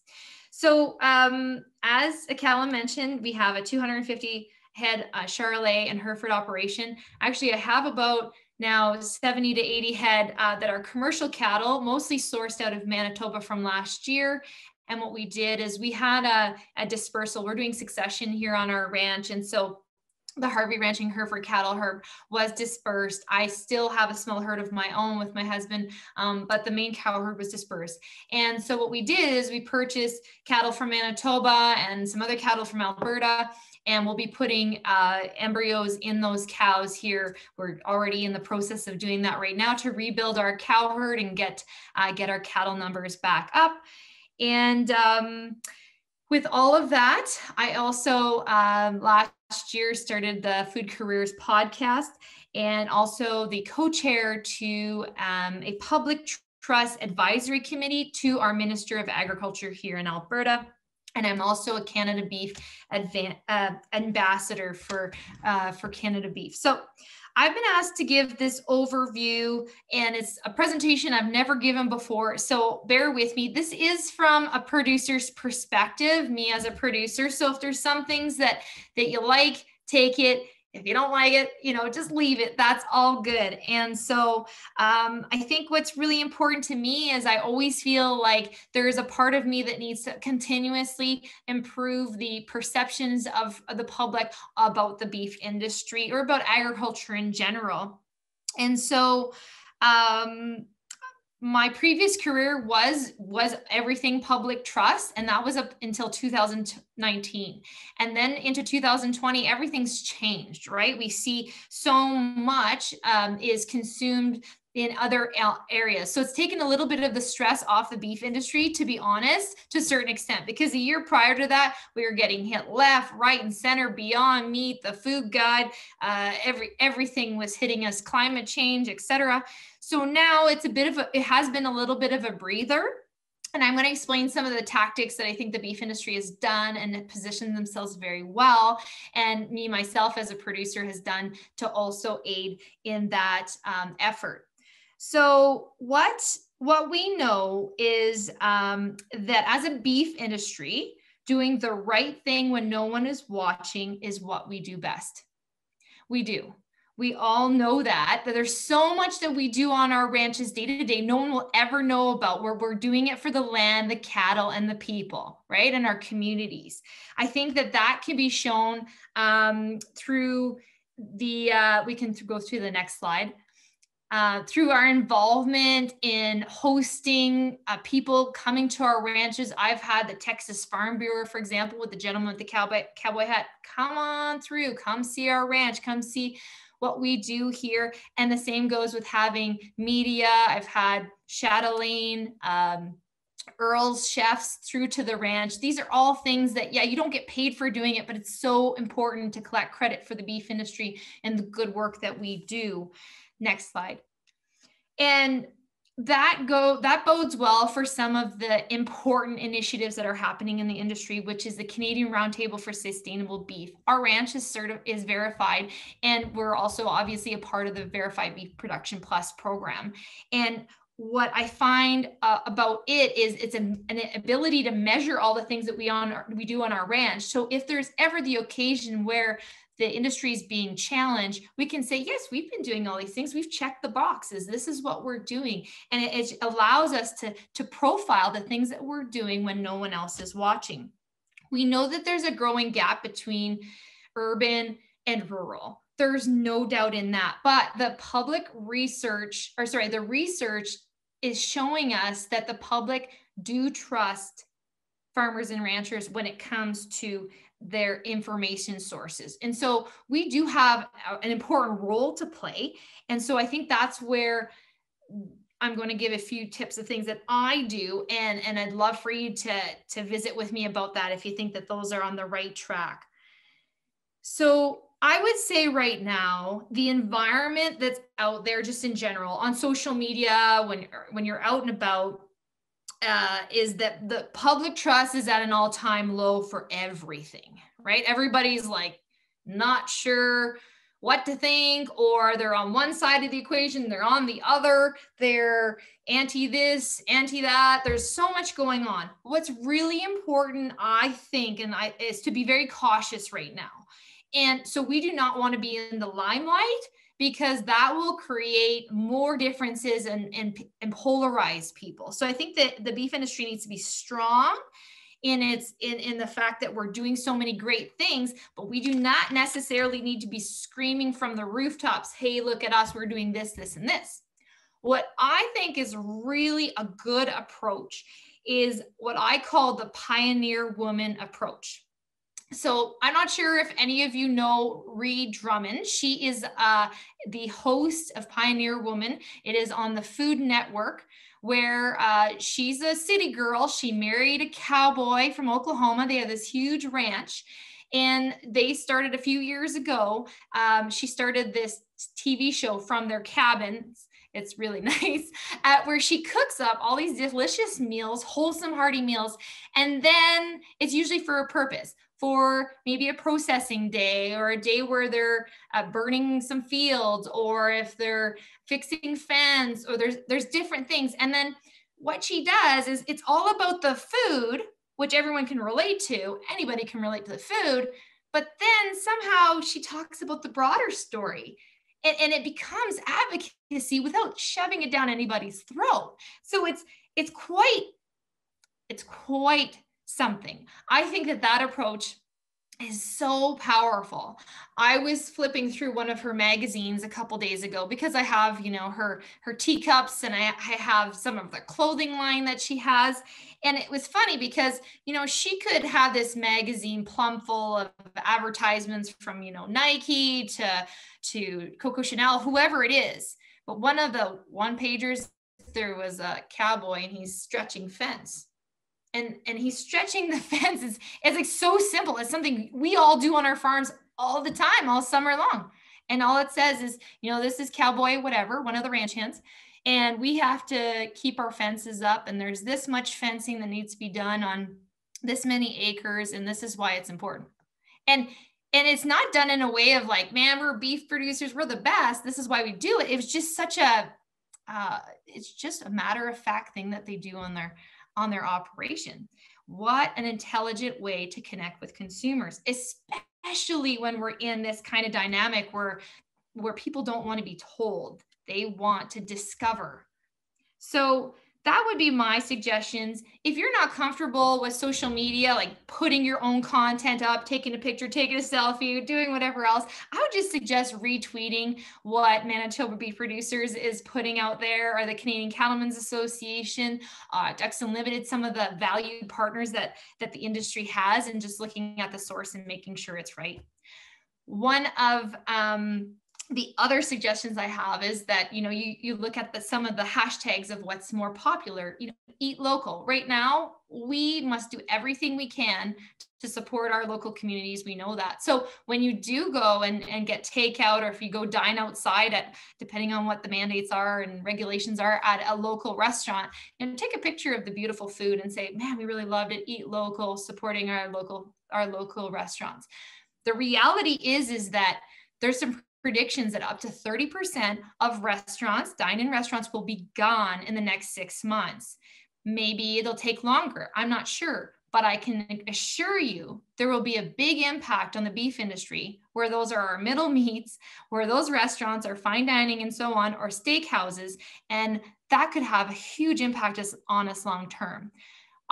So um, as Akala mentioned, we have a 250 head uh, Charolais and Hereford operation. Actually, I have about now 70 to 80 head uh, that are commercial cattle, mostly sourced out of Manitoba from last year. And what we did is we had a, a dispersal. We're doing succession here on our ranch, and so the Harvey Ranching Hereford cattle herd was dispersed. I still have a small herd of my own with my husband, um, but the main cow herd was dispersed. And so what we did is we purchased cattle from Manitoba and some other cattle from Alberta, and we'll be putting uh, embryos in those cows here. We're already in the process of doing that right now to rebuild our cow herd and get uh, get our cattle numbers back up. And um, with all of that, I also um, last year started the Food Careers podcast and also the co-chair to um, a public trust advisory committee to our Minister of Agriculture here in Alberta. And I'm also a Canada Beef uh, ambassador for uh, for Canada Beef. So I've been asked to give this overview, and it's a presentation I've never given before. So bear with me. This is from a producer's perspective, me as a producer. So if there's some things that that you like, take it if you don't like it you know just leave it. That's all good. And so um, i think what's really important to me is i always feel like there is a part of me that needs to continuously improve the perceptions of, the public about the beef industry or about agriculture in general. And so um, my previous career was was everything public trust and that was up until 2019 and then into 2020 everything's changed right? We see so much um, is consumed in other areas. So it's taken a little bit of the stress off the beef industry, to be honest, to a certain extent, because a year prior to that, we were getting hit left, right, and center, Beyond Meat, the Food Guide, uh, every everything was hitting us, climate change, etc. So now it's a bit of a, it has been a little bit of a breather. And I'm going to explain some of the tactics that I think the beef industry has done and positioned themselves very well. And me, myself, as a producer, has done to also aid in that um, effort. So, what what we know is um, that as a beef industry, doing the right thing when no one is watching is what we do best. We do. We all know that that there's so much that we do on our ranches day to day. No one will ever know about where we're doing it for the land the cattle and the people right? And our communities. I think that that can be shown um, through the uh, we can go through the next slide uh, through our involvement in hosting uh, people coming to our ranches. I've had the Texas Farm Bureau, for example, with the gentleman with the cowboy, cowboy hat, come on through, come see our ranch, come see what we do here. And the same goes with having media. I've had Chatelaine, um, Earl's chefs through to the ranch. These are all things that, yeah, you don't get paid for doing it, but it's so important to collect credit for the beef industry and the good work that we do. Next slide. And that go that bodes well for some of the important initiatives that are happening in the industry which is the canadian roundtable for sustainable beef. Our ranch is certi- is verified and we're also obviously a part of the verified beef production plus program. And what i find uh, about it is it's an ability to measure all the things that we on we do on our ranch. So if there's ever the occasion where the industry is being challenged, we can say, yes, we've been doing all these things. We've checked the boxes. This is what we're doing. And it, it allows us to, to profile the things that we're doing when no one else is watching. We know that there's a growing gap between urban and rural. There's no doubt in that. But the public research, or sorry, the research is showing us that the public do trust farmers and ranchers when it comes to their information sources. And so we do have an important role to play. And so I think that's where I'm going to give a few tips of things that I do and and I'd love for you to to visit with me about that if you think that those are on the right track. So I would say right now the environment that's out there just in general on social media when when you're out and about uh, is that the public trust is at an all time low for everything, right? Everybody's like not sure what to think, or they're on one side of the equation, they're on the other, they're anti this, anti that. There's so much going on. What's really important, I think, and I is to be very cautious right now. And so we do not want to be in the limelight because that will create more differences and, and, and polarize people. So I think that the beef industry needs to be strong in its in in the fact that we're doing so many great things but we do not necessarily need to be screaming from the rooftops hey look at us we're doing this this and this what i think is really a good approach is what i call the pioneer woman approach so I'm not sure if any of you know Ree Drummond. She is uh, the host of Pioneer Woman. It is on the Food Network where uh, she's a city girl. She married a cowboy from Oklahoma. They have this huge ranch. And they started a few years ago. Um, she started this TV show from their cabins it's really nice where she cooks up all these delicious meals wholesome hearty meals and then it's usually for a purpose for maybe a processing day or a day where they're uh, burning some fields or if they're fixing fence or there's there's different things. And then what she does is it's all about the food which everyone can relate to. Anybody can relate to the food. But then somehow she talks about the broader story and, and it becomes advocacy without shoving it down anybody's throat. So it's it's quite it's quite something. I think that that approach is so powerful. I was flipping through one of her magazines a couple days ago because I have, you know, her her teacups and I, I have some of the clothing line that she has. And it was funny because, you know, she could have this magazine plumb full of advertisements from, you know, Nike to to Coco Chanel, whoever it is. But one of the one pagers, there was a cowboy and he's stretching fence and and he's stretching the fence it's, it's like so simple. It's something we all do on our farms all the time all summer long. And all it says is you know this is cowboy whatever one of the ranch hands and we have to keep our fences up and there's this much fencing that needs to be done on this many acres and this is why it's important. And and it's not done in a way of like man we're beef producers we're the best this is why we do it. It was just such a uh, it's just a matter of fact thing that they do on their on their operation. What an intelligent way to connect with consumers, especially when we're in this kind of dynamic where where people don't want to be told, they want to discover. So that would be my suggestions. If you're not comfortable with social media, like putting your own content up, taking a picture, taking a selfie, doing whatever else, I would just suggest retweeting what Manitoba Beef Producers is putting out there, or the Canadian Cattlemen's Association, uh, Ducks Unlimited, some of the valued partners that that the industry has, and just looking at the source and making sure it's right. One of um, the other suggestions I have is that you know you you look at the some of the hashtags of what's more popular. You know, eat local. Right now, we must do everything we can to support our local communities. We know that. So when you do go and, and get takeout, or if you go dine outside at depending on what the mandates are and regulations are at a local restaurant, and take a picture of the beautiful food and say, man, we really loved it. Eat local, supporting our local our local restaurants. The reality is is that there's some predictions that up to 30% of restaurants, dine-in restaurants will be gone in the next six months. Maybe it'll take longer. I'm not sure, but I can assure you there will be a big impact on the beef industry where those are our middle meats, where those restaurants are fine dining and so on, or steakhouses. And that could have a huge impact on us long term.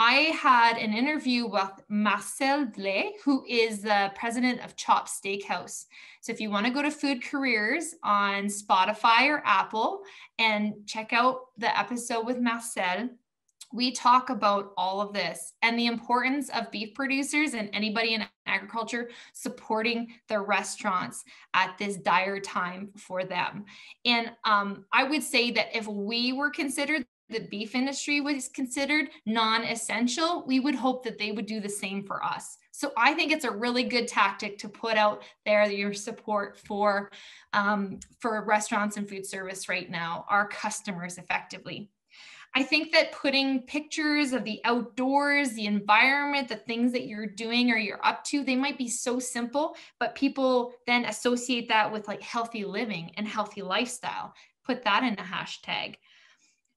I had an interview with Marcel Blais, who is the president of Chop Steakhouse. So if you want to go to Food Careers on Spotify or Apple and check out the episode with Marcel, we talk about all of this and the importance of beef producers and anybody in agriculture supporting their restaurants at this dire time for them. And um, I would say that if we were considered the beef industry was considered non-essential, we would hope that they would do the same for us. So I think it's a really good tactic to put out there your support for um, for restaurants and food service right now, our customers effectively. I think that putting pictures of the outdoors, the environment, the things that you're doing or you're up to, they might be so simple, but people then associate that with like healthy living and healthy lifestyle. Put that in a hashtag.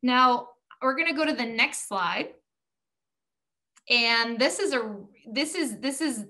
Now we're going to go to the next slide. And this is a this is this is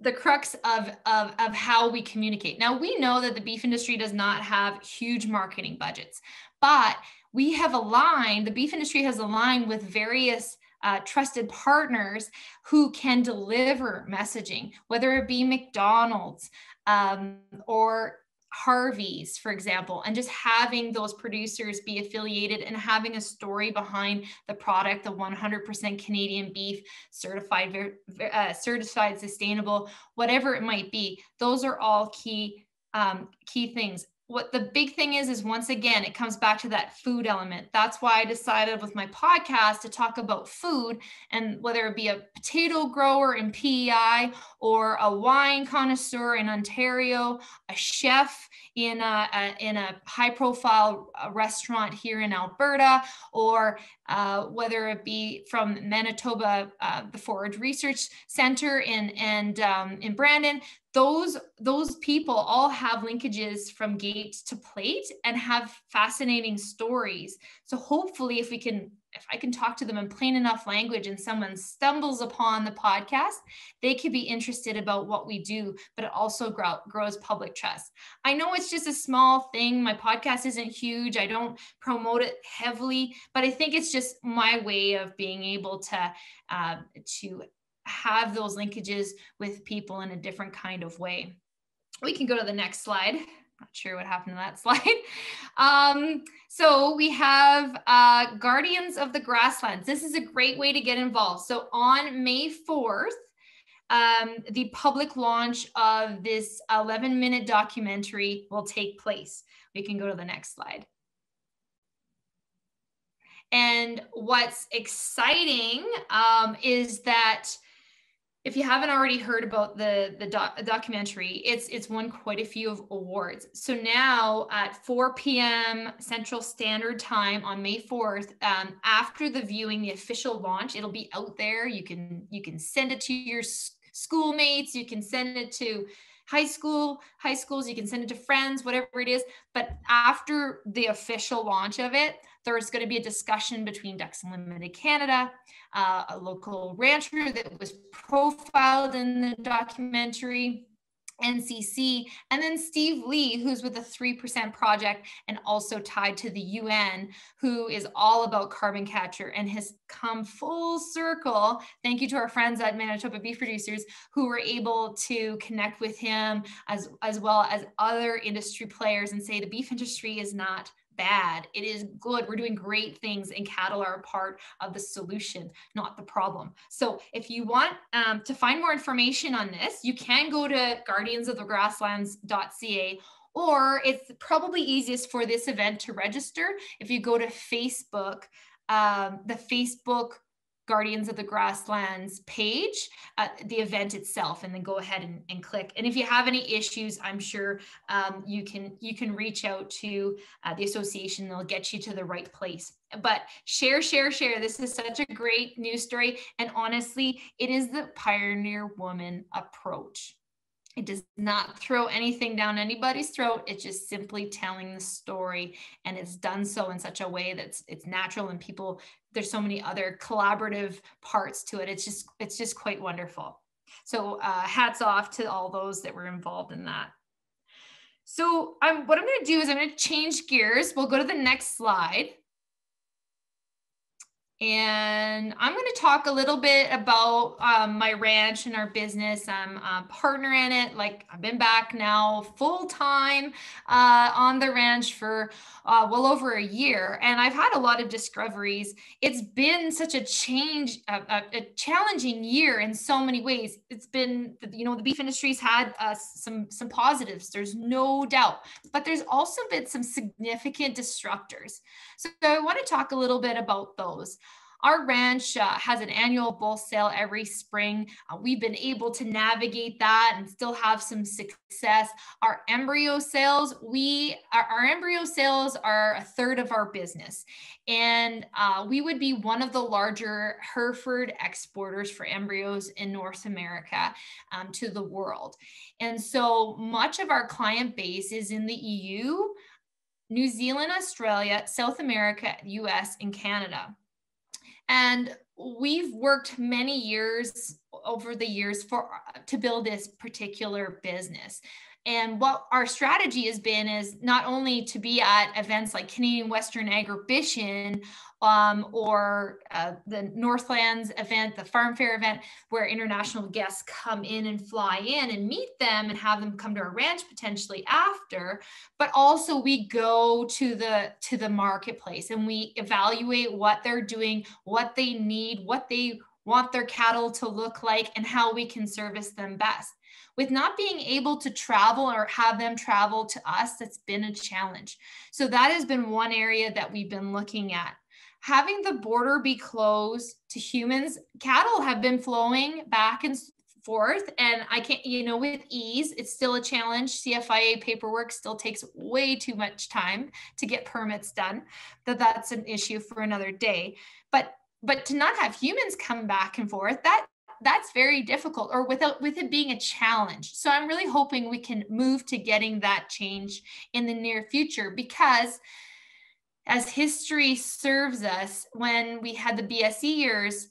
the crux of, of, of how we communicate. Now we know that the beef industry does not have huge marketing budgets, but we have aligned, the beef industry has aligned with various uh, trusted partners who can deliver messaging, whether it be McDonald's um, or Harvey's, for example, and just having those producers be affiliated and having a story behind the product, the 100% Canadian beef, certified, uh, certified sustainable, whatever it might be. Those are all key um, key things what the big thing is is once again it comes back to that food element. That's why i decided with my podcast to talk about food and whether it be a potato grower in pei or a wine connoisseur in ontario a chef in a, a in a high profile uh, restaurant here in alberta or uh, whether it be from manitoba uh, the forage research center in and um, in brandon those those people all have linkages from gate to plate and have fascinating stories. So hopefully if we can if i can talk to them in plain enough language and someone stumbles upon the podcast they could be interested about what we do but it also grow, grows public trust. I know it's just a small thing. My podcast isn't huge. I don't promote it heavily but i think it's just my way of being able to uh, to have those linkages with people in a different kind of way. We can go to the next slide. Not sure what happened to that slide. Um, so we have uh, Guardians of the Grasslands. This is a great way to get involved. So on May 4th, um, the public launch of this 11 minute documentary will take place. We can go to the next slide. And what's exciting um, is that if you haven't already heard about the the doc, documentary, it's it's won quite a few of awards. So now at 4 p.m. Central Standard Time on May 4th, um, after the viewing, the official launch, it'll be out there. You can you can send it to your schoolmates. You can send it to high school high schools you can send it to friends whatever it is but after the official launch of it there's going to be a discussion between ducks unlimited canada uh, a local rancher that was profiled in the documentary NCC, and then Steve Lee, who's with the 3% Project and also tied to the UN, who is all about carbon capture and has come full circle. Thank you to our friends at Manitoba Beef Producers who were able to connect with him as, as well as other industry players and say the beef industry is not bad. It is good. We're doing great things, and cattle are a part of the solution, not the problem. So, if you want um, to find more information on this, you can go to guardiansofthegrasslands.ca or it's probably easiest for this event to register if you go to Facebook, um, the Facebook Guardians of the Grasslands page, uh, the event itself, and then go ahead and, and, click. And if you have any issues, I'm sure um, you can you can reach out to uh, the association. They'll get you to the right place. But share, share, share. This is such a great news story, and honestly, it is the pioneer woman approach. It does not throw anything down anybody's throat. It's just simply telling the story, and it's done so in such a way that's it's natural, and people. There's so many other collaborative parts to it. It's just it's just quite wonderful. So uh, hats off to all those that were involved in that. So I'm what I'm going to do is I'm going to change gears. We'll go to the next slide. And I'm going to talk a little bit about um, my ranch and our business. I'm a partner in it. Like I've been back now full time uh, on the ranch for uh, well over a year, and I've had a lot of discoveries. It's been such a change, a, a, a challenging year in so many ways. It's been, you know, the beef industry's had uh, some some positives. There's no doubt, but there's also been some significant disruptors. So I want to talk a little bit about those. Our ranch uh, has an annual bull sale every spring. Uh, we've been able to navigate that and still have some success. Our embryo sales, we our, our embryo sales are a third of our business, and uh, we would be one of the larger Hereford exporters for embryos in North America um, to the world. And so much of our client base is in the EU. New Zealand, Australia, South America, US, and Canada. And we've worked many years over the years for to build this particular business And what our strategy has been is not only to be at events like Canadian Western Agribition um, or uh, the Northlands event, the Farm Fair event, where international guests come in and fly in and meet them and have them come to our ranch potentially after. But also we go to the to the marketplace and we evaluate what they're doing, what they need, what they want their cattle to look like, and how we can service them best with not being able to travel or have them travel to us, that's been a challenge. So that has been one area that we've been looking at. Having the border be closed to humans, cattle have been flowing back and forth and i can't you know with ease it's still a challenge cfia paperwork still takes way too much time to get permits done that that's an issue for another day but but to not have humans come back and forth that that's very difficult or without with it being a challenge so i'm really hoping we can move to getting that change in the near future because as history serves us when we had the bse years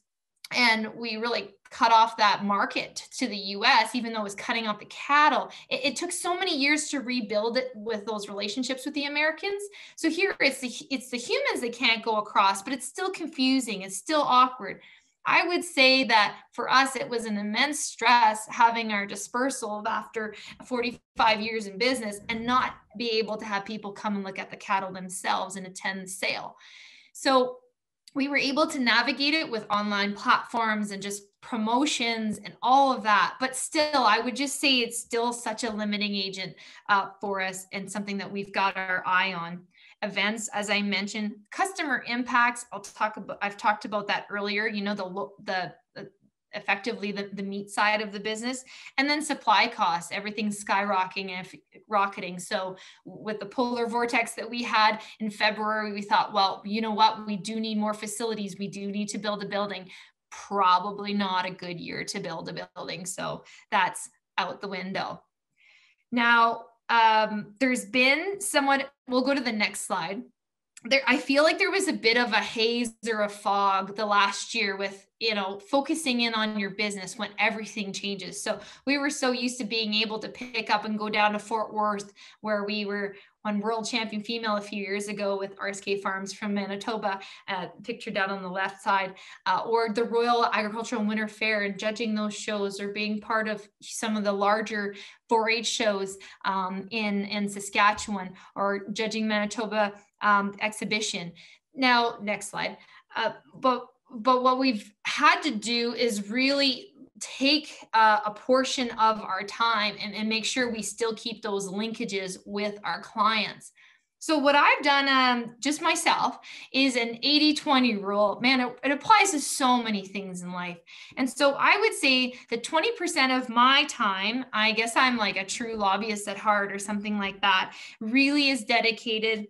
and we really cut off that market to the US, even though it was cutting off the cattle. It, it, took so many years to rebuild it with those relationships with the Americans. So here it's the it's the humans that can't go across, but it's still confusing. It's still awkward. I would say that for us, it was an immense stress having our dispersal after 45 years in business and not be able to have people come and look at the cattle themselves and attend the sale. So we were able to navigate it with online platforms and just promotions and all of that. But still, I would just say it's still such a limiting agent uh, for us and something that we've got our eye on events as i mentioned customer impacts. I'll talk about i've talked about that earlier you know the the, the effectively the, the meat side of the business and then supply costs everything's skyrocketing and rocketing. So with the polar vortex that we had in february we thought well you know what? We do need more facilities. We do need to build a building. Probably not a good year to build a building. So that's out the window. Now um, there's been somewhat, we'll go to the next slide. There, I feel like there was a bit of a haze or a fog the last year with, you know, focusing in on your business when everything changes. So we were so used to being able to pick up and go down to Fort Worth where we were on world champion female a few years ago with RSK Farms from Manitoba, uh, picture down on the left side, uh, or the Royal Agricultural Winter Fair and judging those shows or being part of some of the larger 4-H shows um, in, in Saskatchewan or judging Manitoba um, exhibition. Now, next slide. Uh, but but what we've had to do is really take uh, a portion of our time and, and make sure we still keep those linkages with our clients. So what I've done um, just myself is an 80-20 rule. Man, it, it, applies to so many things in life. And so I would say that 20% of my time, I guess I'm like a true lobbyist at heart or something like that, really is dedicated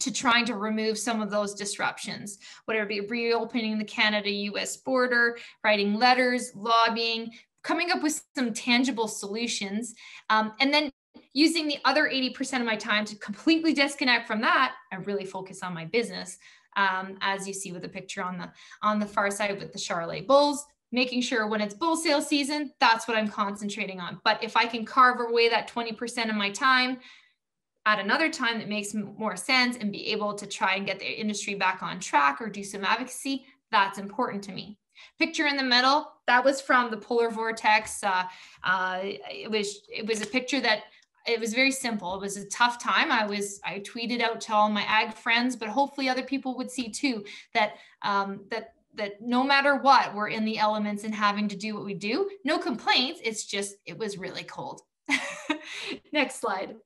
to trying to remove some of those disruptions, whether it be reopening the Canada US border, writing letters, lobbying, coming up with some tangible solutions, um, and then using the other 80% of my time to completely disconnect from that and really focus on my business. Um, as you see with the picture on the on the far side with the Charolais Bulls, making sure when it's bull sale season, that's what I'm concentrating on. But if I can carve away that 20% of my time at another time that makes more sense and be able to try and get the industry back on track or do some advocacy, that's important to me. Picture in the middle, that was from the polar vortex. Uh, uh, it was it was a picture that it was very simple. It was a tough time. I was I tweeted out to all my ag friends, but hopefully other people would see too that um, that that no matter what, we're in the elements and having to do what we do. No complaints. It's just it was really cold. Next slide.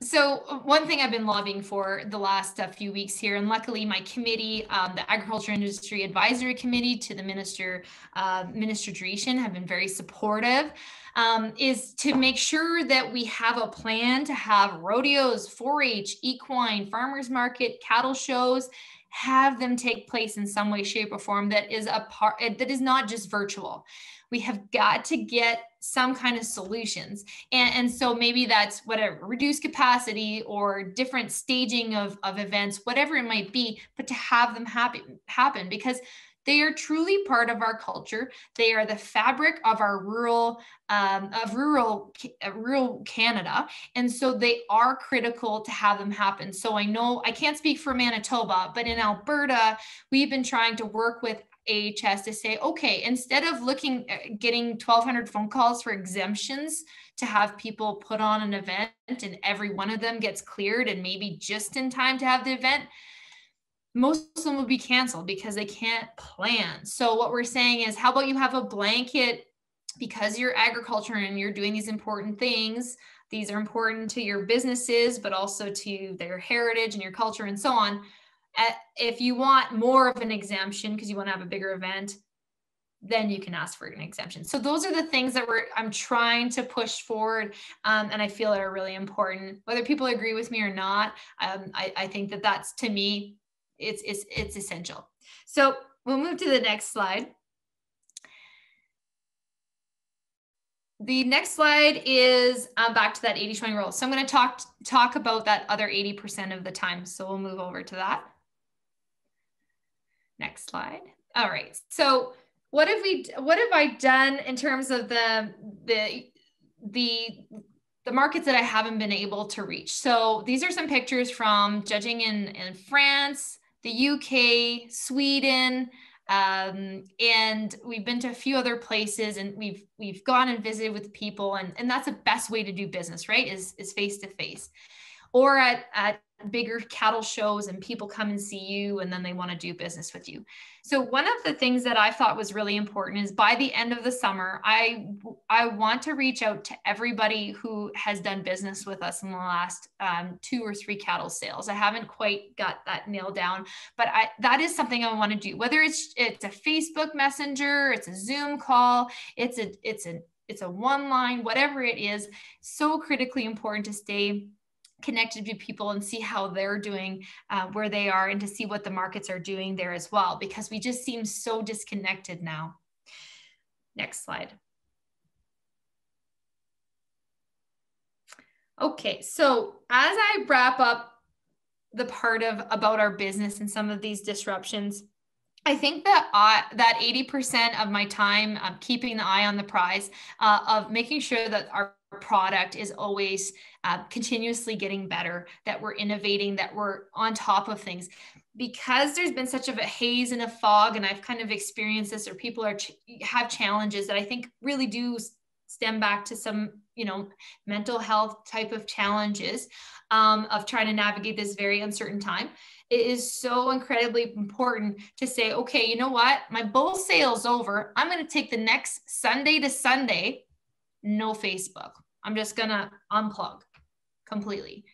So uh, one thing I've been lobbying for the last uh, few weeks here, and luckily my committee, um, the Agriculture Industry Advisory Committee to the Minister, uh, Minister Dreeshen have been very supportive, um, is to make sure that we have a plan to have rodeos, 4-H, equine, farmers market, cattle shows, have them take place in some way, shape, or form that is a part that is not just virtual. We have got to get some kind of solutions and, and so maybe that's whatever reduced capacity or different staging of, of events whatever it might be but to have them happen happen because They are truly part of our culture. They are the fabric of our rural, um, of rural, uh, rural Canada. And so they are critical to have them happen. So I know I can't speak for Manitoba, but in Alberta, we've been trying to work with AHS to say, okay, instead of looking uh, getting 1,200 phone calls for exemptions to have people put on an event and every one of them gets cleared and maybe just in time to have the event, most of them will be canceled because they can't plan. So what we're saying is, how about you have a blanket because you're agriculture and you're doing these important things. These are important to your businesses, but also to their heritage and your culture and so on if you want more of an exemption because you want to have a bigger event, then you can ask for an exemption. So those are the things that we're I'm trying to push forward, um, and I feel are really important. Whether people agree with me or not, um, I, I think that that's to me, it's it's it's essential. So we'll move to the next slide. The next slide is um, back to that 80-20 rule. So I'm going to talk talk about that other 80% of the time. So we'll move over to that. Next slide. All right. So what have we what have I done in terms of the the the the markets that I haven't been able to reach. So these are some pictures from judging in, in France, the UK, Sweden, um, and we've been to a few other places and we've we've gone and visited with people and, and that's the best way to do business, right? Is is face to face. Or at, at bigger cattle shows and people come and see you and then they want to do business with you. So one of the things that I thought was really important is by the end of the summer I I want to reach out to everybody who has done business with us in the last um, two or three cattle sales. I haven't quite got that nailed down, but I that is something I want to do. Whether it's it's a Facebook Messenger, it's a Zoom call, it's a it's a it's a one line, whatever it is, so critically important to stay connected to people and see how they're doing uh, where they are and to see what the markets are doing there as well because we just seem so disconnected now. Next slide. Okay so as i wrap up the part of about our business and some of these disruptions I think that I, that 80% of my time um, keeping the eye on the prize uh, of making sure that our product is always uh, continuously getting better, that we're innovating, that we're on top of things. Because there's been such of a haze and a fog, and I've kind of experienced this, or people are ch- have challenges that I think really do stem back to some, you know, mental health type of challenges um, of trying to navigate this very uncertain time. It is so incredibly important to say, okay, you know what, my bull sale's over. I'm going to take the next Sunday to Sunday no Facebook. I'm just going to unplug completely.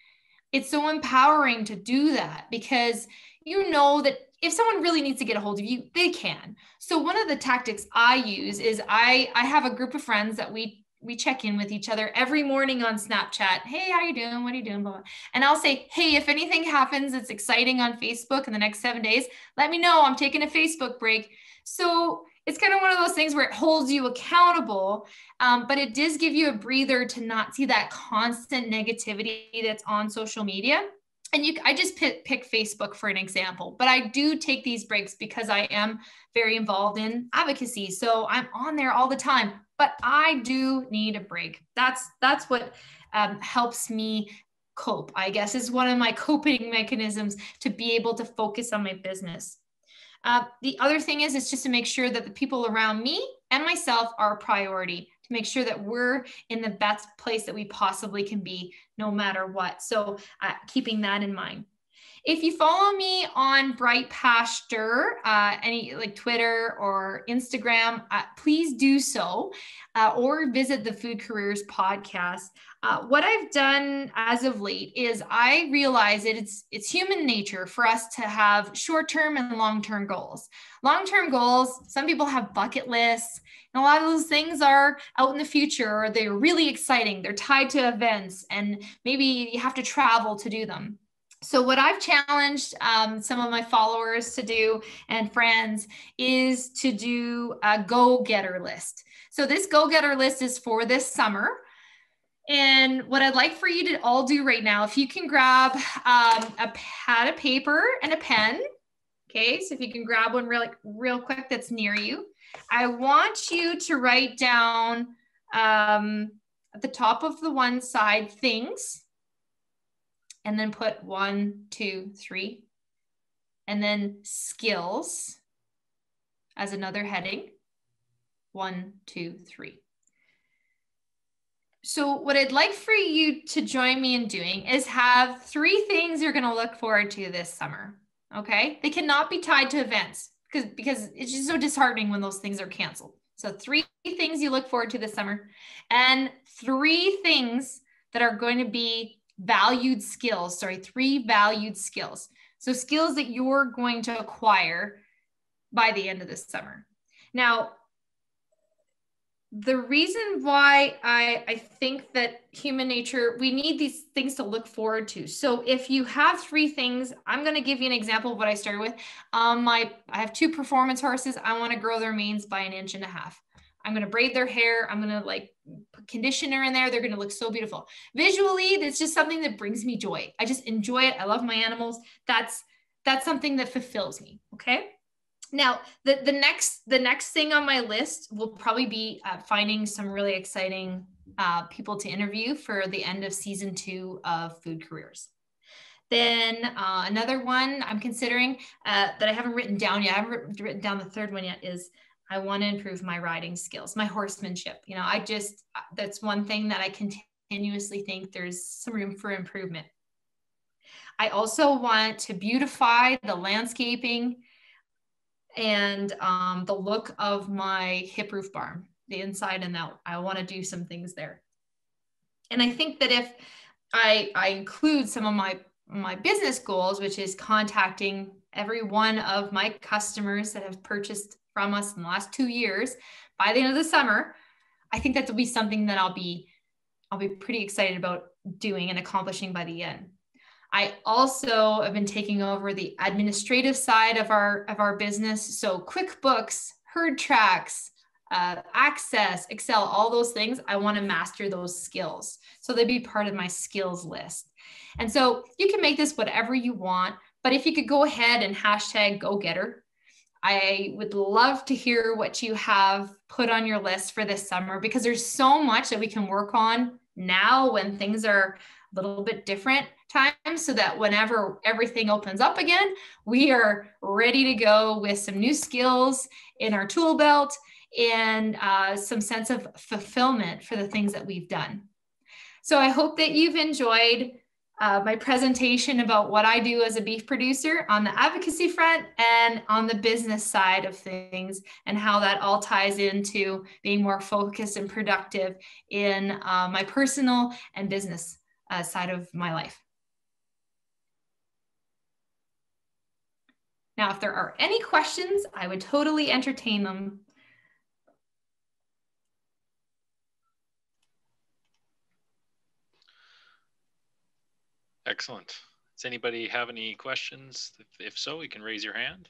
It's so empowering to do that because you know that if someone really needs to get a hold of you, they can. So one of the tactics I use is I I have a group of friends that we we check in with each other every morning on Snapchat. Hey, how you doing? What are you doing? Blah, blah. And I'll say, hey, if anything happens that's exciting on Facebook in the next seven days, let me know. I'm taking a Facebook break. So it's kind of one of those things where it holds you accountable, um, but it does give you a breather to not see that constant negativity that's on social media. And you, I just pick, pick Facebook for an example, but I do take these breaks because I am very involved in advocacy. So I'm on there all the time, but I do need a break. That's that's what um, helps me cope. I guess is one of my coping mechanisms to be able to focus on my business. Uh, the other thing is, is just to make sure that the people around me and myself are a priority to make sure that we're in the best place that we possibly can be no matter what. So uh, keeping that in mind. If you follow me on Bright Pasture, uh, any like Twitter or Instagram, uh, please do so, uh, or visit the Food Careers podcast. Uh, what I've done as of late is I realize that it's it's human nature for us to have short-term and long-term goals. Long-term goals, some people have bucket lists, and a lot of those things are out in the future or they're really exciting. They're tied to events, and maybe you have to travel to do them. So, what I've challenged um, some of my followers to do and friends is to do a go getter list. So, this go getter list is for this summer. And what I'd like for you to all do right now, if you can grab um, a pad of paper and a pen, Okay, so if you can grab one real, real quick that's near you. I want you to write down um, at the top of the one side things, and then put one, two, three, and then skills as another heading. One, two, three. So, what I'd like for you to join me in doing is have three things you're going to look forward to this summer. Okay. They cannot be tied to events because, because it's just so disheartening when those things are canceled. So, three things you look forward to this summer and three things that are going to be valued skills. Sorry, three valued skills. So, skills that you're going to acquire by the end of this summer. Now, the reason why I, I think that human nature, we need these things to look forward to. So if you have three things, I'm going to give you an example of what I started with. Um, my, I have two performance horses. I want to grow their manes by an inch and a half. I'm going to braid their hair. I'm going to like put conditioner in there. They're going to look so beautiful. Visually, it's just something that brings me joy. I just enjoy it. I love my animals. That's, that's something that fulfills me. Okay. Now, the, the next the next thing on my list will probably be uh, finding some really exciting uh, people to interview for the end of season two of Food Careers. Then uh, another one I'm considering uh, that I haven't written down yet. I haven't written down the third one yet. Is I want to improve my riding skills, my horsemanship. You know, I just uh, that's one thing that I continuously think there's some room for improvement. I also want to beautify the landscaping and um, the look of my hip roof barn, the inside and out. I want to do some things there. And I think that if I, I include some of my my business goals, which is contacting every one of my customers that have purchased from us in the last two years by the end of the summer, I think that will be something that I'll be I'll be pretty excited about doing and accomplishing by the end. I also have been taking over the administrative side of our of our business. So QuickBooks, HerdTrax, uh, Access, Excel, all those things. I want to master those skills. So they would be part of my skills list. And so you can make this whatever you want, but if you could go ahead and hashtag go getter, I would love to hear what you have put on your list for this summer because there's so much that we can work on now when things are a little bit different time so that whenever everything opens up again, we are ready to go with some new skills in our tool belt and uh, some sense of fulfillment for the things that we've done. So I hope that you've enjoyed uh, my presentation about what I do as a beef producer on the advocacy front and on the business side of things, and how that all ties into being more focused and productive in uh, my personal and business uh, side of my life. Now, if there are any questions, I would totally entertain them. Excellent. Does anybody have any questions? If, so, you can raise your hand.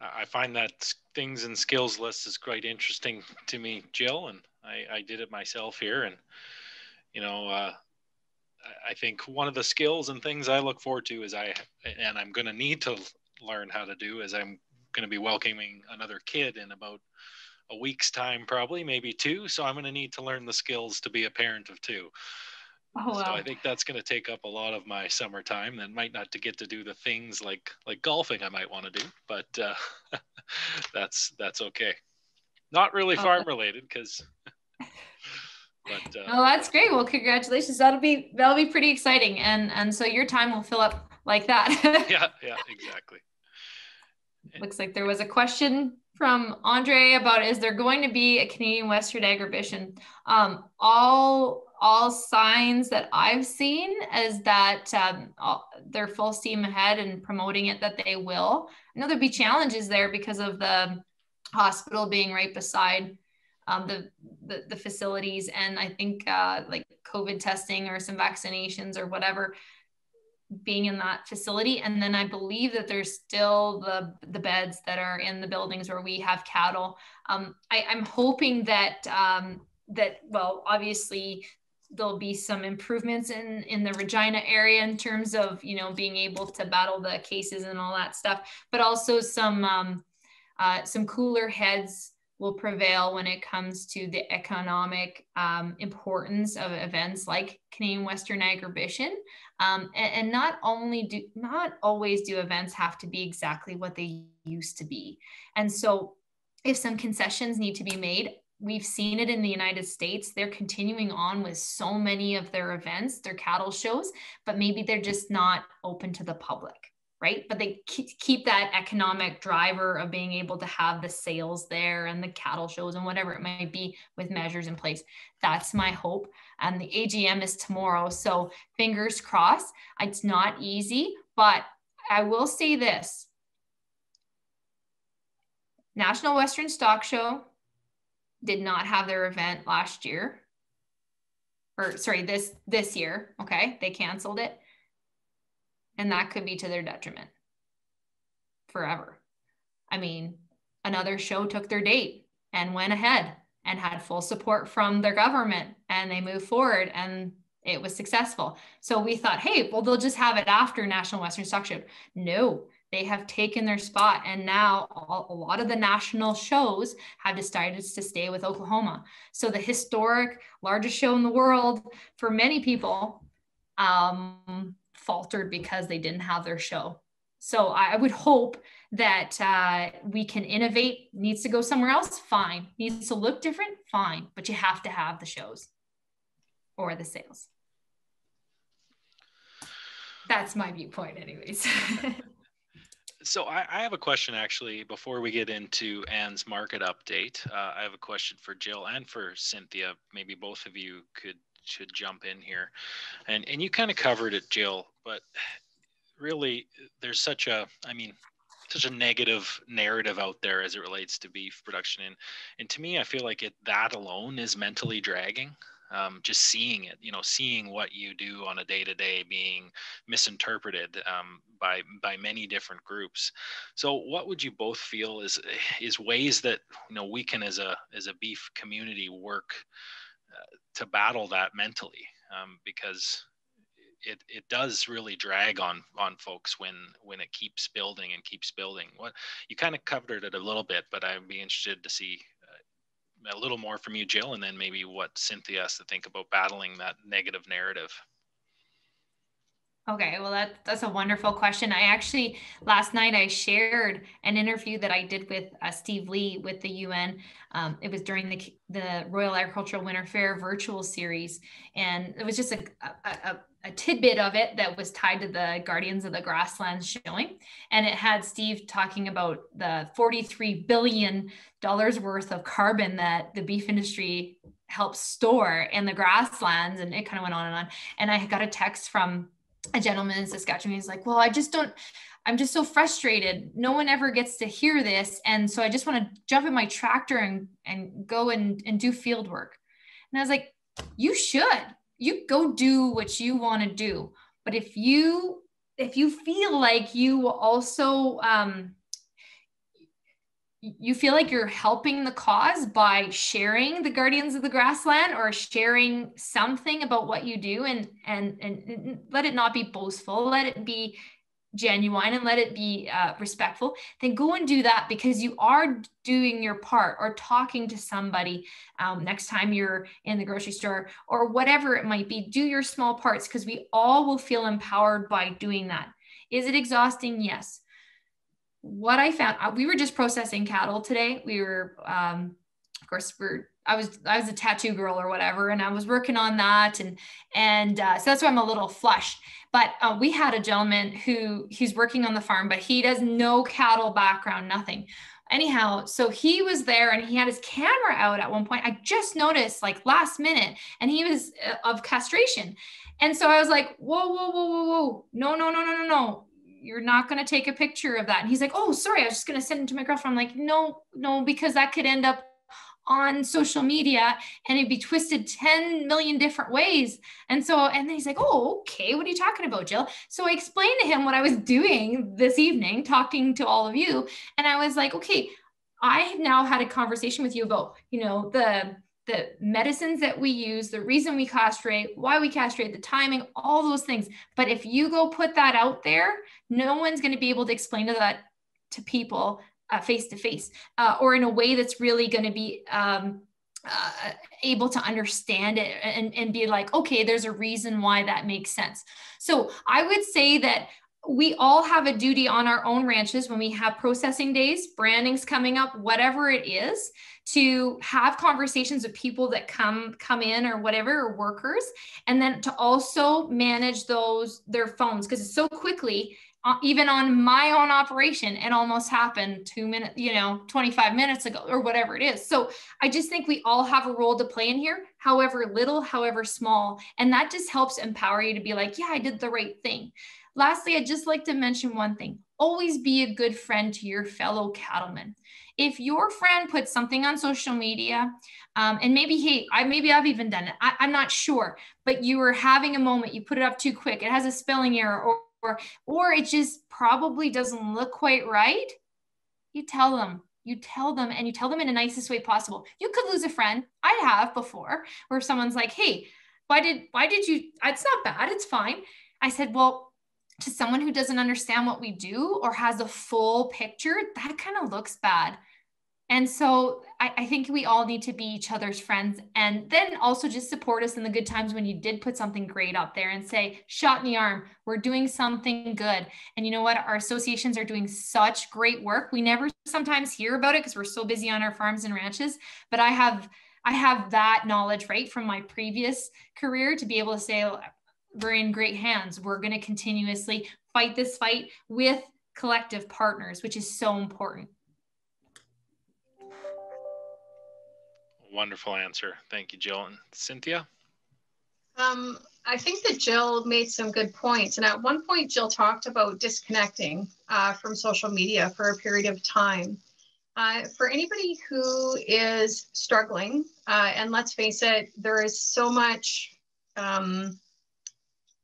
I find that things and skills list is quite interesting to me, Jill, and I, I did it myself here. And, you know, uh, I think one of the skills and things I look forward to is I, and I'm going to need to learn how to do is I'm going to be welcoming another kid in about a week's time, probably maybe two. So I'm going to need to learn the skills to be a parent of two. Oh, wow. So I think that's going to take up a lot of my summertime. And might not to get to do the things like like golfing I might want to do, but uh, that's that's okay. Not really oh. farm related because but uh, oh, that's great. Well, congratulations. That'll be that'll be pretty exciting, and and so your time will fill up like that. yeah, yeah, exactly. Looks like there was a question from Andre about is there going to be a Canadian Western Agribition? Um, all all signs that I've seen is that um, all, they're full steam ahead and promoting it that they will. I know there'll be challenges there because of the hospital being right beside um, the, the, the facilities and I think uh, like COVID testing or some vaccinations or whatever being in that facility. And then I believe that there's still the the beds that are in the buildings where we have cattle. Um, I, am hoping that um, that well, obviously there'll be some improvements in in the Regina area in terms of you know being able to battle the cases and all that stuff, but also some um, uh, some cooler heads will prevail when it comes to the economic um, importance of events like Canadian Western Agribition. Um, and, and, not only do not always do events have to be exactly what they used to be. And so if some concessions need to be made, we've seen it in the United States. They're continuing on with so many of their events, their cattle shows, but maybe they're just not open to the public, right? But they keep that economic driver of being able to have the sales there and the cattle shows and whatever it might be with measures in place. That's my hope. And the AGM is tomorrow. So fingers crossed. It's not easy, but I will say this National Western Stock Show did not have their event last year or sorry this this year okay they canceled it and that could be to their detriment forever. I mean another show took their date and went ahead and had full support from their government and they moved forward and it was successful. So we thought hey well they'll just have it after national western stock show. No they have taken their spot. And now a lot of the national shows have decided to stay with oklahoma. So the historic largest show in the world for many people um, faltered because they didn't have their show. So i would hope that uh, we can innovate. Needs to go somewhere else? Fine. Needs to look different? Fine. But you have to have the shows or the sales. That's my viewpoint anyways. So I, I, have a question actually before we get into Anne's market update. Uh, I have a question for Jill and for Cynthia. Maybe both of you could should jump in here, and and you kind of covered it, Jill. But really, there's such a I mean, such a negative narrative out there as it relates to beef production, and and to me, I feel like it that alone is mentally dragging um, just seeing it, you know, seeing what you do on a day to day being misinterpreted um, by by many different groups. So, what would you both feel is is ways that you know we can as a as a beef community work to battle that mentally? Um, because it, it does really drag on on folks when when it keeps building and keeps building. What you kind of covered it a little bit, but I'd be interested to see a little more from you, Jill, and then maybe what Cynthia has to think about battling that negative narrative. Okay, well that that's a wonderful question. I actually last night I shared an interview that I did with uh, Steve Lee with the UN. Um, it was during the the Royal Agricultural Winter Fair virtual series, and it was just a, a, a a tidbit of it that was tied to the Guardians of the Grasslands showing. And it had Steve talking about the $43 billion worth of carbon that the beef industry helps store in the grasslands. And it kind of went on and on. And I got a text from a gentleman in Saskatchewan. He's like, Well, I just don't. I'm just so frustrated. No one ever gets to hear this. And so I just want to jump in my tractor and, and go and, and do field work. And I was like, you should you go do what you want to do but if you if you feel like you also um, you feel like you're helping the cause by sharing the guardians of the grassland or sharing something about what you do and and and let it not be boastful let it be genuine and let it be uh, respectful, then go and do that because you are doing your part or talking to somebody um, next time you're in the grocery store or whatever it might be. Do your small parts because we all will feel empowered by doing that. Is it exhausting? Yes. What I found, uh, we were just processing cattle today. We were, um, of course, we're I was I was a tattoo girl or whatever, and I was working on that, and and uh, so that's why I'm a little flushed. But uh, we had a gentleman who he's working on the farm, but he does no cattle background, nothing. Anyhow, so he was there and he had his camera out at one point. I just noticed like last minute, and he was uh, of castration, and so I was like, whoa, whoa, whoa, whoa, whoa, no, no, no, no, no, no you're not going to take a picture of that. And he's like, oh, sorry, I was just going to send it to my girlfriend. I'm like, no, no, because that could end up on social media and it'd be twisted 10 million different ways. And so, and then he's like, Oh, okay, what are you talking about, Jill? So I explained to him what I was doing this evening, talking to all of you. And I was like, Okay, I have now had a conversation with you about, you know, the the medicines that we use, the reason we castrate, why we castrate, the timing, all those things. But if you go put that out there, no one's going to be able to explain to that to people face to face or in a way that's really going to be um, uh, able to understand it and, and be like, okay, there's a reason why that makes sense. So I would say that we all have a duty on our own ranches when we have processing days, branding's coming up, whatever it is, to have conversations with people that come come in or whatever or workers, and then to also manage those their phones because it's so quickly uh, even on my own operation it almost happened two minutes you know 25 minutes ago or whatever it is. So i just think we all have a role to play in here however little however small and that just helps empower you to be like yeah i did the right thing lastly i'd just like to mention one thing. Always be a good friend to your fellow cattlemen. If your friend puts something on social media um, and maybe hey i maybe i've even done it. I, i'm not sure but you were having a moment you put it up too quick it has a spelling error or or or it just probably doesn't look quite right you tell them. You tell them and you tell them in the nicest way possible. You could lose a friend. I have before where someone's like hey why did why did you it's not bad it's fine. I said well to someone who doesn't understand what we do or has a full picture that kind of looks bad and so I, I, think we all need to be each other's friends and then also just support us in the good times when you did put something great out there and say, shot in the arm, we're doing something good. And you know what? Our associations are doing such great work. We never sometimes hear about it because we're so busy on our farms and ranches. But I have I have that knowledge right from my previous career to be able to say we're in great hands. We're going to continuously fight this fight with collective partners, which is so important. Wonderful answer. Thank you, Jill. And Cynthia? Um, I think that Jill made some good points. And at one point, Jill talked about disconnecting uh, from social media for a period of time. Uh, for anybody who is struggling, uh, and let's face it, there is so much, um,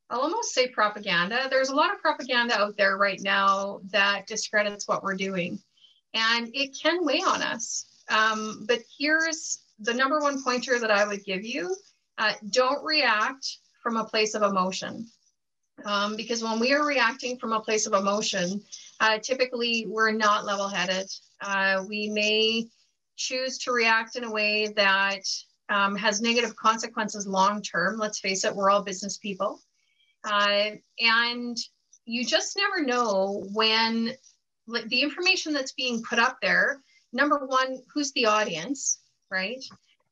I'll almost say propaganda. There's a lot of propaganda out there right now that discredits what we're doing, and it can weigh on us. Um, but here's the number one pointer that I would give you, uh, don't react from a place of emotion. Um, because when we are reacting from a place of emotion, uh, typically we're not level headed. Uh, we may choose to react in a way that um, has negative consequences long term. Let's face it, we're all business people. Uh, and you just never know when like, the information that's being put up there, number one, who's the audience? right?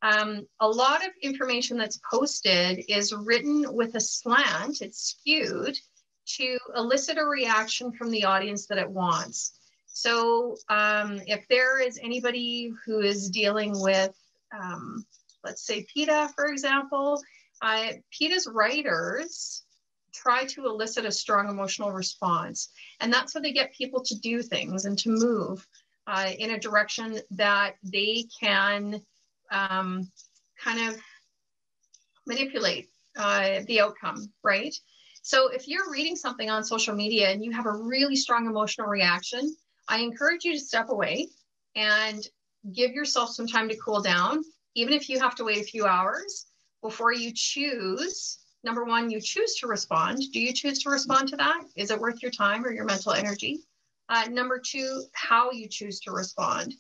Um, a lot of information that's posted is written with a slant, it's skewed to elicit a reaction from the audience that it wants. So um, if there is anybody who is dealing with, um, let's say PETA, for example, uh, PETA's writers try to elicit a strong emotional response. And that's how they get people to do things and to move uh, in a direction that they can um, kind of manipulate uh, the outcome, right? So if you're reading something on social media and you have a really strong emotional reaction, I encourage you to step away and give yourself some time to cool down, even if you have to wait a few hours before you choose. Number one, you choose to respond. Do you choose to respond to that? Is it worth your time or your mental energy? Uh, number two, how you choose to respond.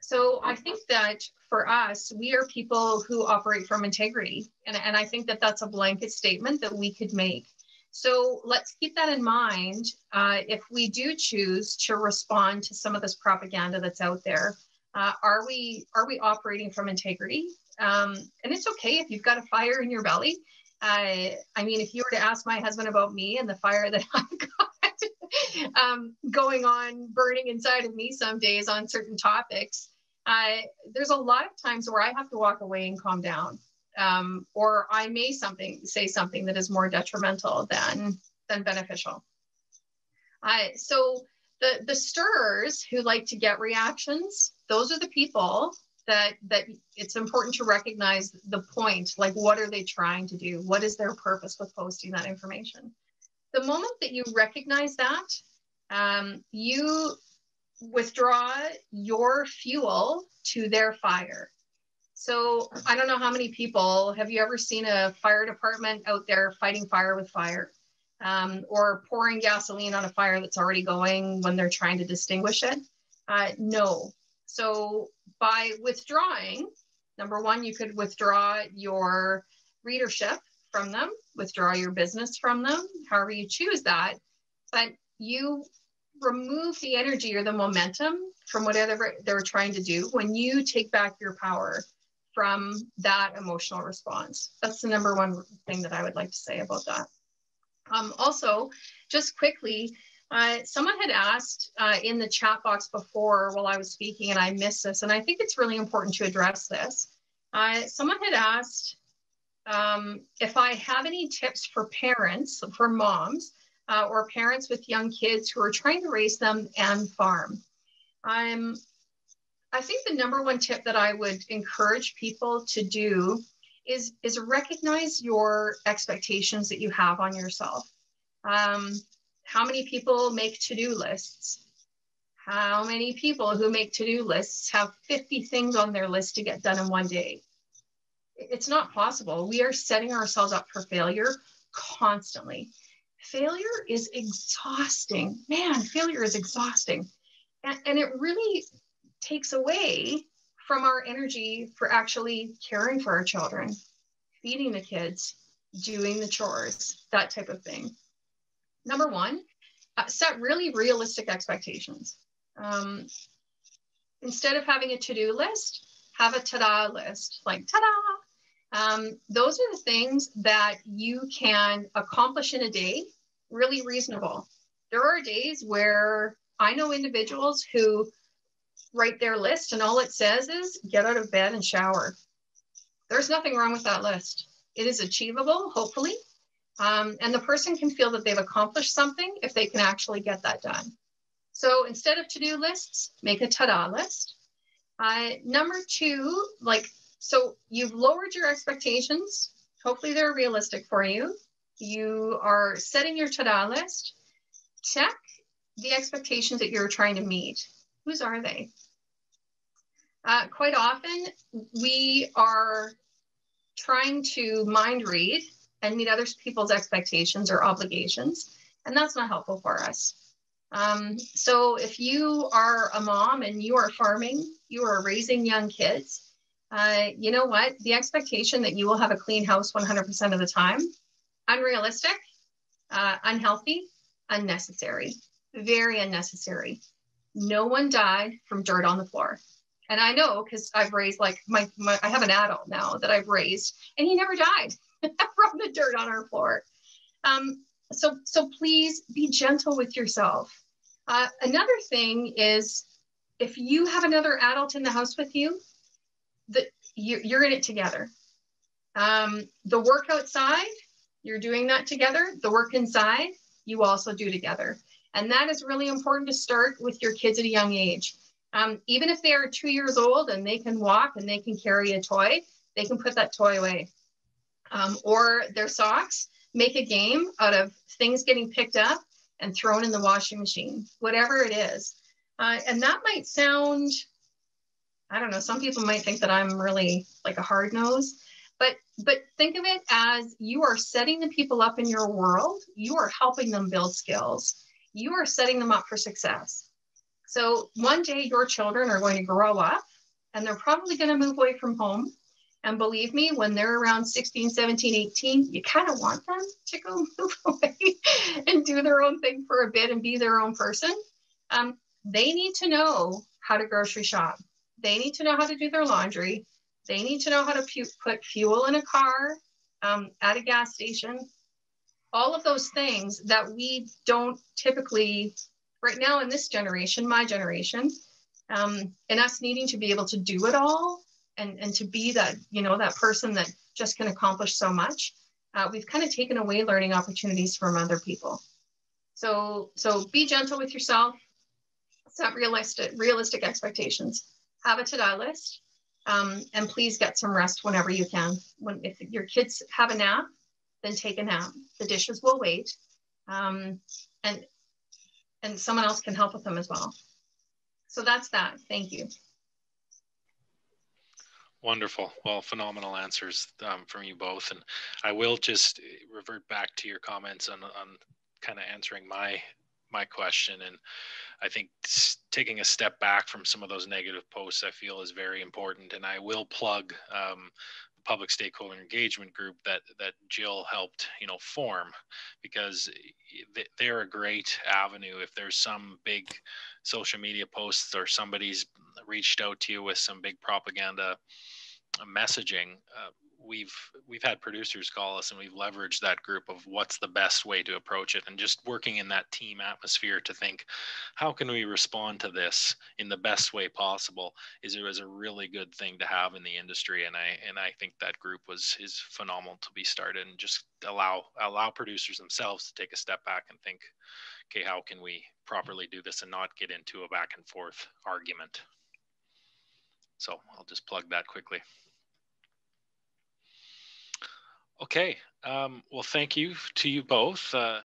So I think that for us, we are people who operate from integrity. And, and I think that that's a blanket statement that we could make. So let's keep that in mind uh, if we do choose to respond to some of this propaganda that's out there. Uh, are we are we operating from integrity? Um, and it's okay if you've got a fire in your belly. Uh, I mean, if you were to ask my husband about me and the fire that I've got, um, going on, burning inside of me some days on certain topics. Uh, there's a lot of times where I have to walk away and calm down, um, or I may something say something that is more detrimental than than beneficial. Uh, so the the stirrers who like to get reactions, those are the people that that it's important to recognize the point. Like, what are they trying to do? What is their purpose with posting that information? the moment that you recognize that, um, you withdraw your fuel to their fire. So I don't know how many people have you ever seen a fire department out there fighting fire with fire um, or pouring gasoline on a fire that's already going when they're trying to distinguish it? Uh, no. So by withdrawing, number one, you could withdraw your readership from them, withdraw your business from them, however you choose that. But you remove the energy or the momentum from whatever they're trying to do when you take back your power from that emotional response. That's the number one thing that I would like to say about that. Um, also, just quickly, uh, someone had asked uh, in the chat box before while I was speaking, and I missed this, and I think it's really important to address this. Uh, someone had asked um, if I have any tips for parents, for moms, uh, or parents with young kids who are trying to raise them and farm. I'm I think the number one tip that I would encourage people to do is, is recognize your expectations that you have on yourself. Um, how many people make to-do lists? How many people who make to-do lists have 50 things on their list to get done in one day? It's not possible. We are setting ourselves up for failure constantly. Failure is exhausting. Man, failure is exhausting. And, and it really takes away from our energy for actually caring for our children, feeding the kids, doing the chores, that type of thing. Number one, uh, set really realistic expectations. Um, instead of having a to-do list, have a ta-da list, like ta-da. Um, those are the things that you can accomplish in a day, really reasonable. There are days where I know individuals who write their list and all it says is get out of bed and shower. There's nothing wrong with that list. It is achievable, hopefully. Um, and the person can feel that they've accomplished something if they can actually get that done. So instead of to-do lists, make a ta-da list. Uh, number two, like, so you've lowered your expectations. Hopefully they're realistic for you. You are setting your ta-da list. Check the expectations that you're trying to meet. Whose are they? Uh, quite often, we are trying to mind read and meet other people's expectations or obligations, and that's not helpful for us. Um, so if you are a mom and you are farming, you are raising young kids, uh, you know what? The expectation that you will have a clean house 100% of the time, unrealistic, uh, unhealthy, unnecessary, very unnecessary. No one died from dirt on the floor. And I know because I've raised like my, my, I have an adult now that I've raised, and he never died from the dirt on our floor. Um, so, so please be gentle with yourself. Uh, another thing is if you have another adult in the house with you, that you, you're in it together. Um, the work outside, you're doing that together. The work inside, you also do together. And that is really important to start with your kids at a young age. Um, even if they are two years old and they can walk and they can carry a toy, they can put that toy away. Um, or their socks, make a game out of things getting picked up and thrown in the washing machine, whatever it is. Uh, and that might sound, I don't know, some people might think that I'm really like a hard nose, but but think of it as you are setting the people up in your world, you are helping them build skills, you are setting them up for success. So one day your children are going to grow up and they're probably going to move away from home. And believe me, when they're around 16, 17, 18, you kind of want them to go move away and do their own thing for a bit and be their own person. Um, they need to know how to grocery shop. They need to know how to do their laundry. They need to know how to pu- put fuel in a car um, at a gas station. All of those things that we don't typically right now in this generation, my generation, um, and us needing to be able to do it all and, and to be that, you know, that person that just can accomplish so much, uh, we've kind of taken away learning opportunities from other people. So, so be gentle with yourself, set realistic, realistic expectations, have a to-do list, um, and please get some rest whenever you can. When if your kids have a nap, then take a nap. The dishes will wait. Um, and and someone else can help with them as well. So that's that. Thank you. Wonderful. Well, phenomenal answers um, from you both. And I will just revert back to your comments on, on kind of answering my my question. And I think taking a step back from some of those negative posts, I feel is very important. And I will plug um, the public stakeholder engagement group that that Jill helped, you know, form, because they're a great avenue. If there's some big social media posts or somebody's reached out to you with some big propaganda messaging, uh, we've we've had producers call us and we've leveraged that group of what's the best way to approach it and just working in that team atmosphere to think how can we respond to this in the best way possible is it was a really good thing to have in the industry. And i and i think that group was is phenomenal to be started and just allow allow producers themselves to take a step back and think okay how can we properly do this and not get into a back and forth argument? So i'll just plug that quickly Okay. Um, well, thank you to you both. Uh,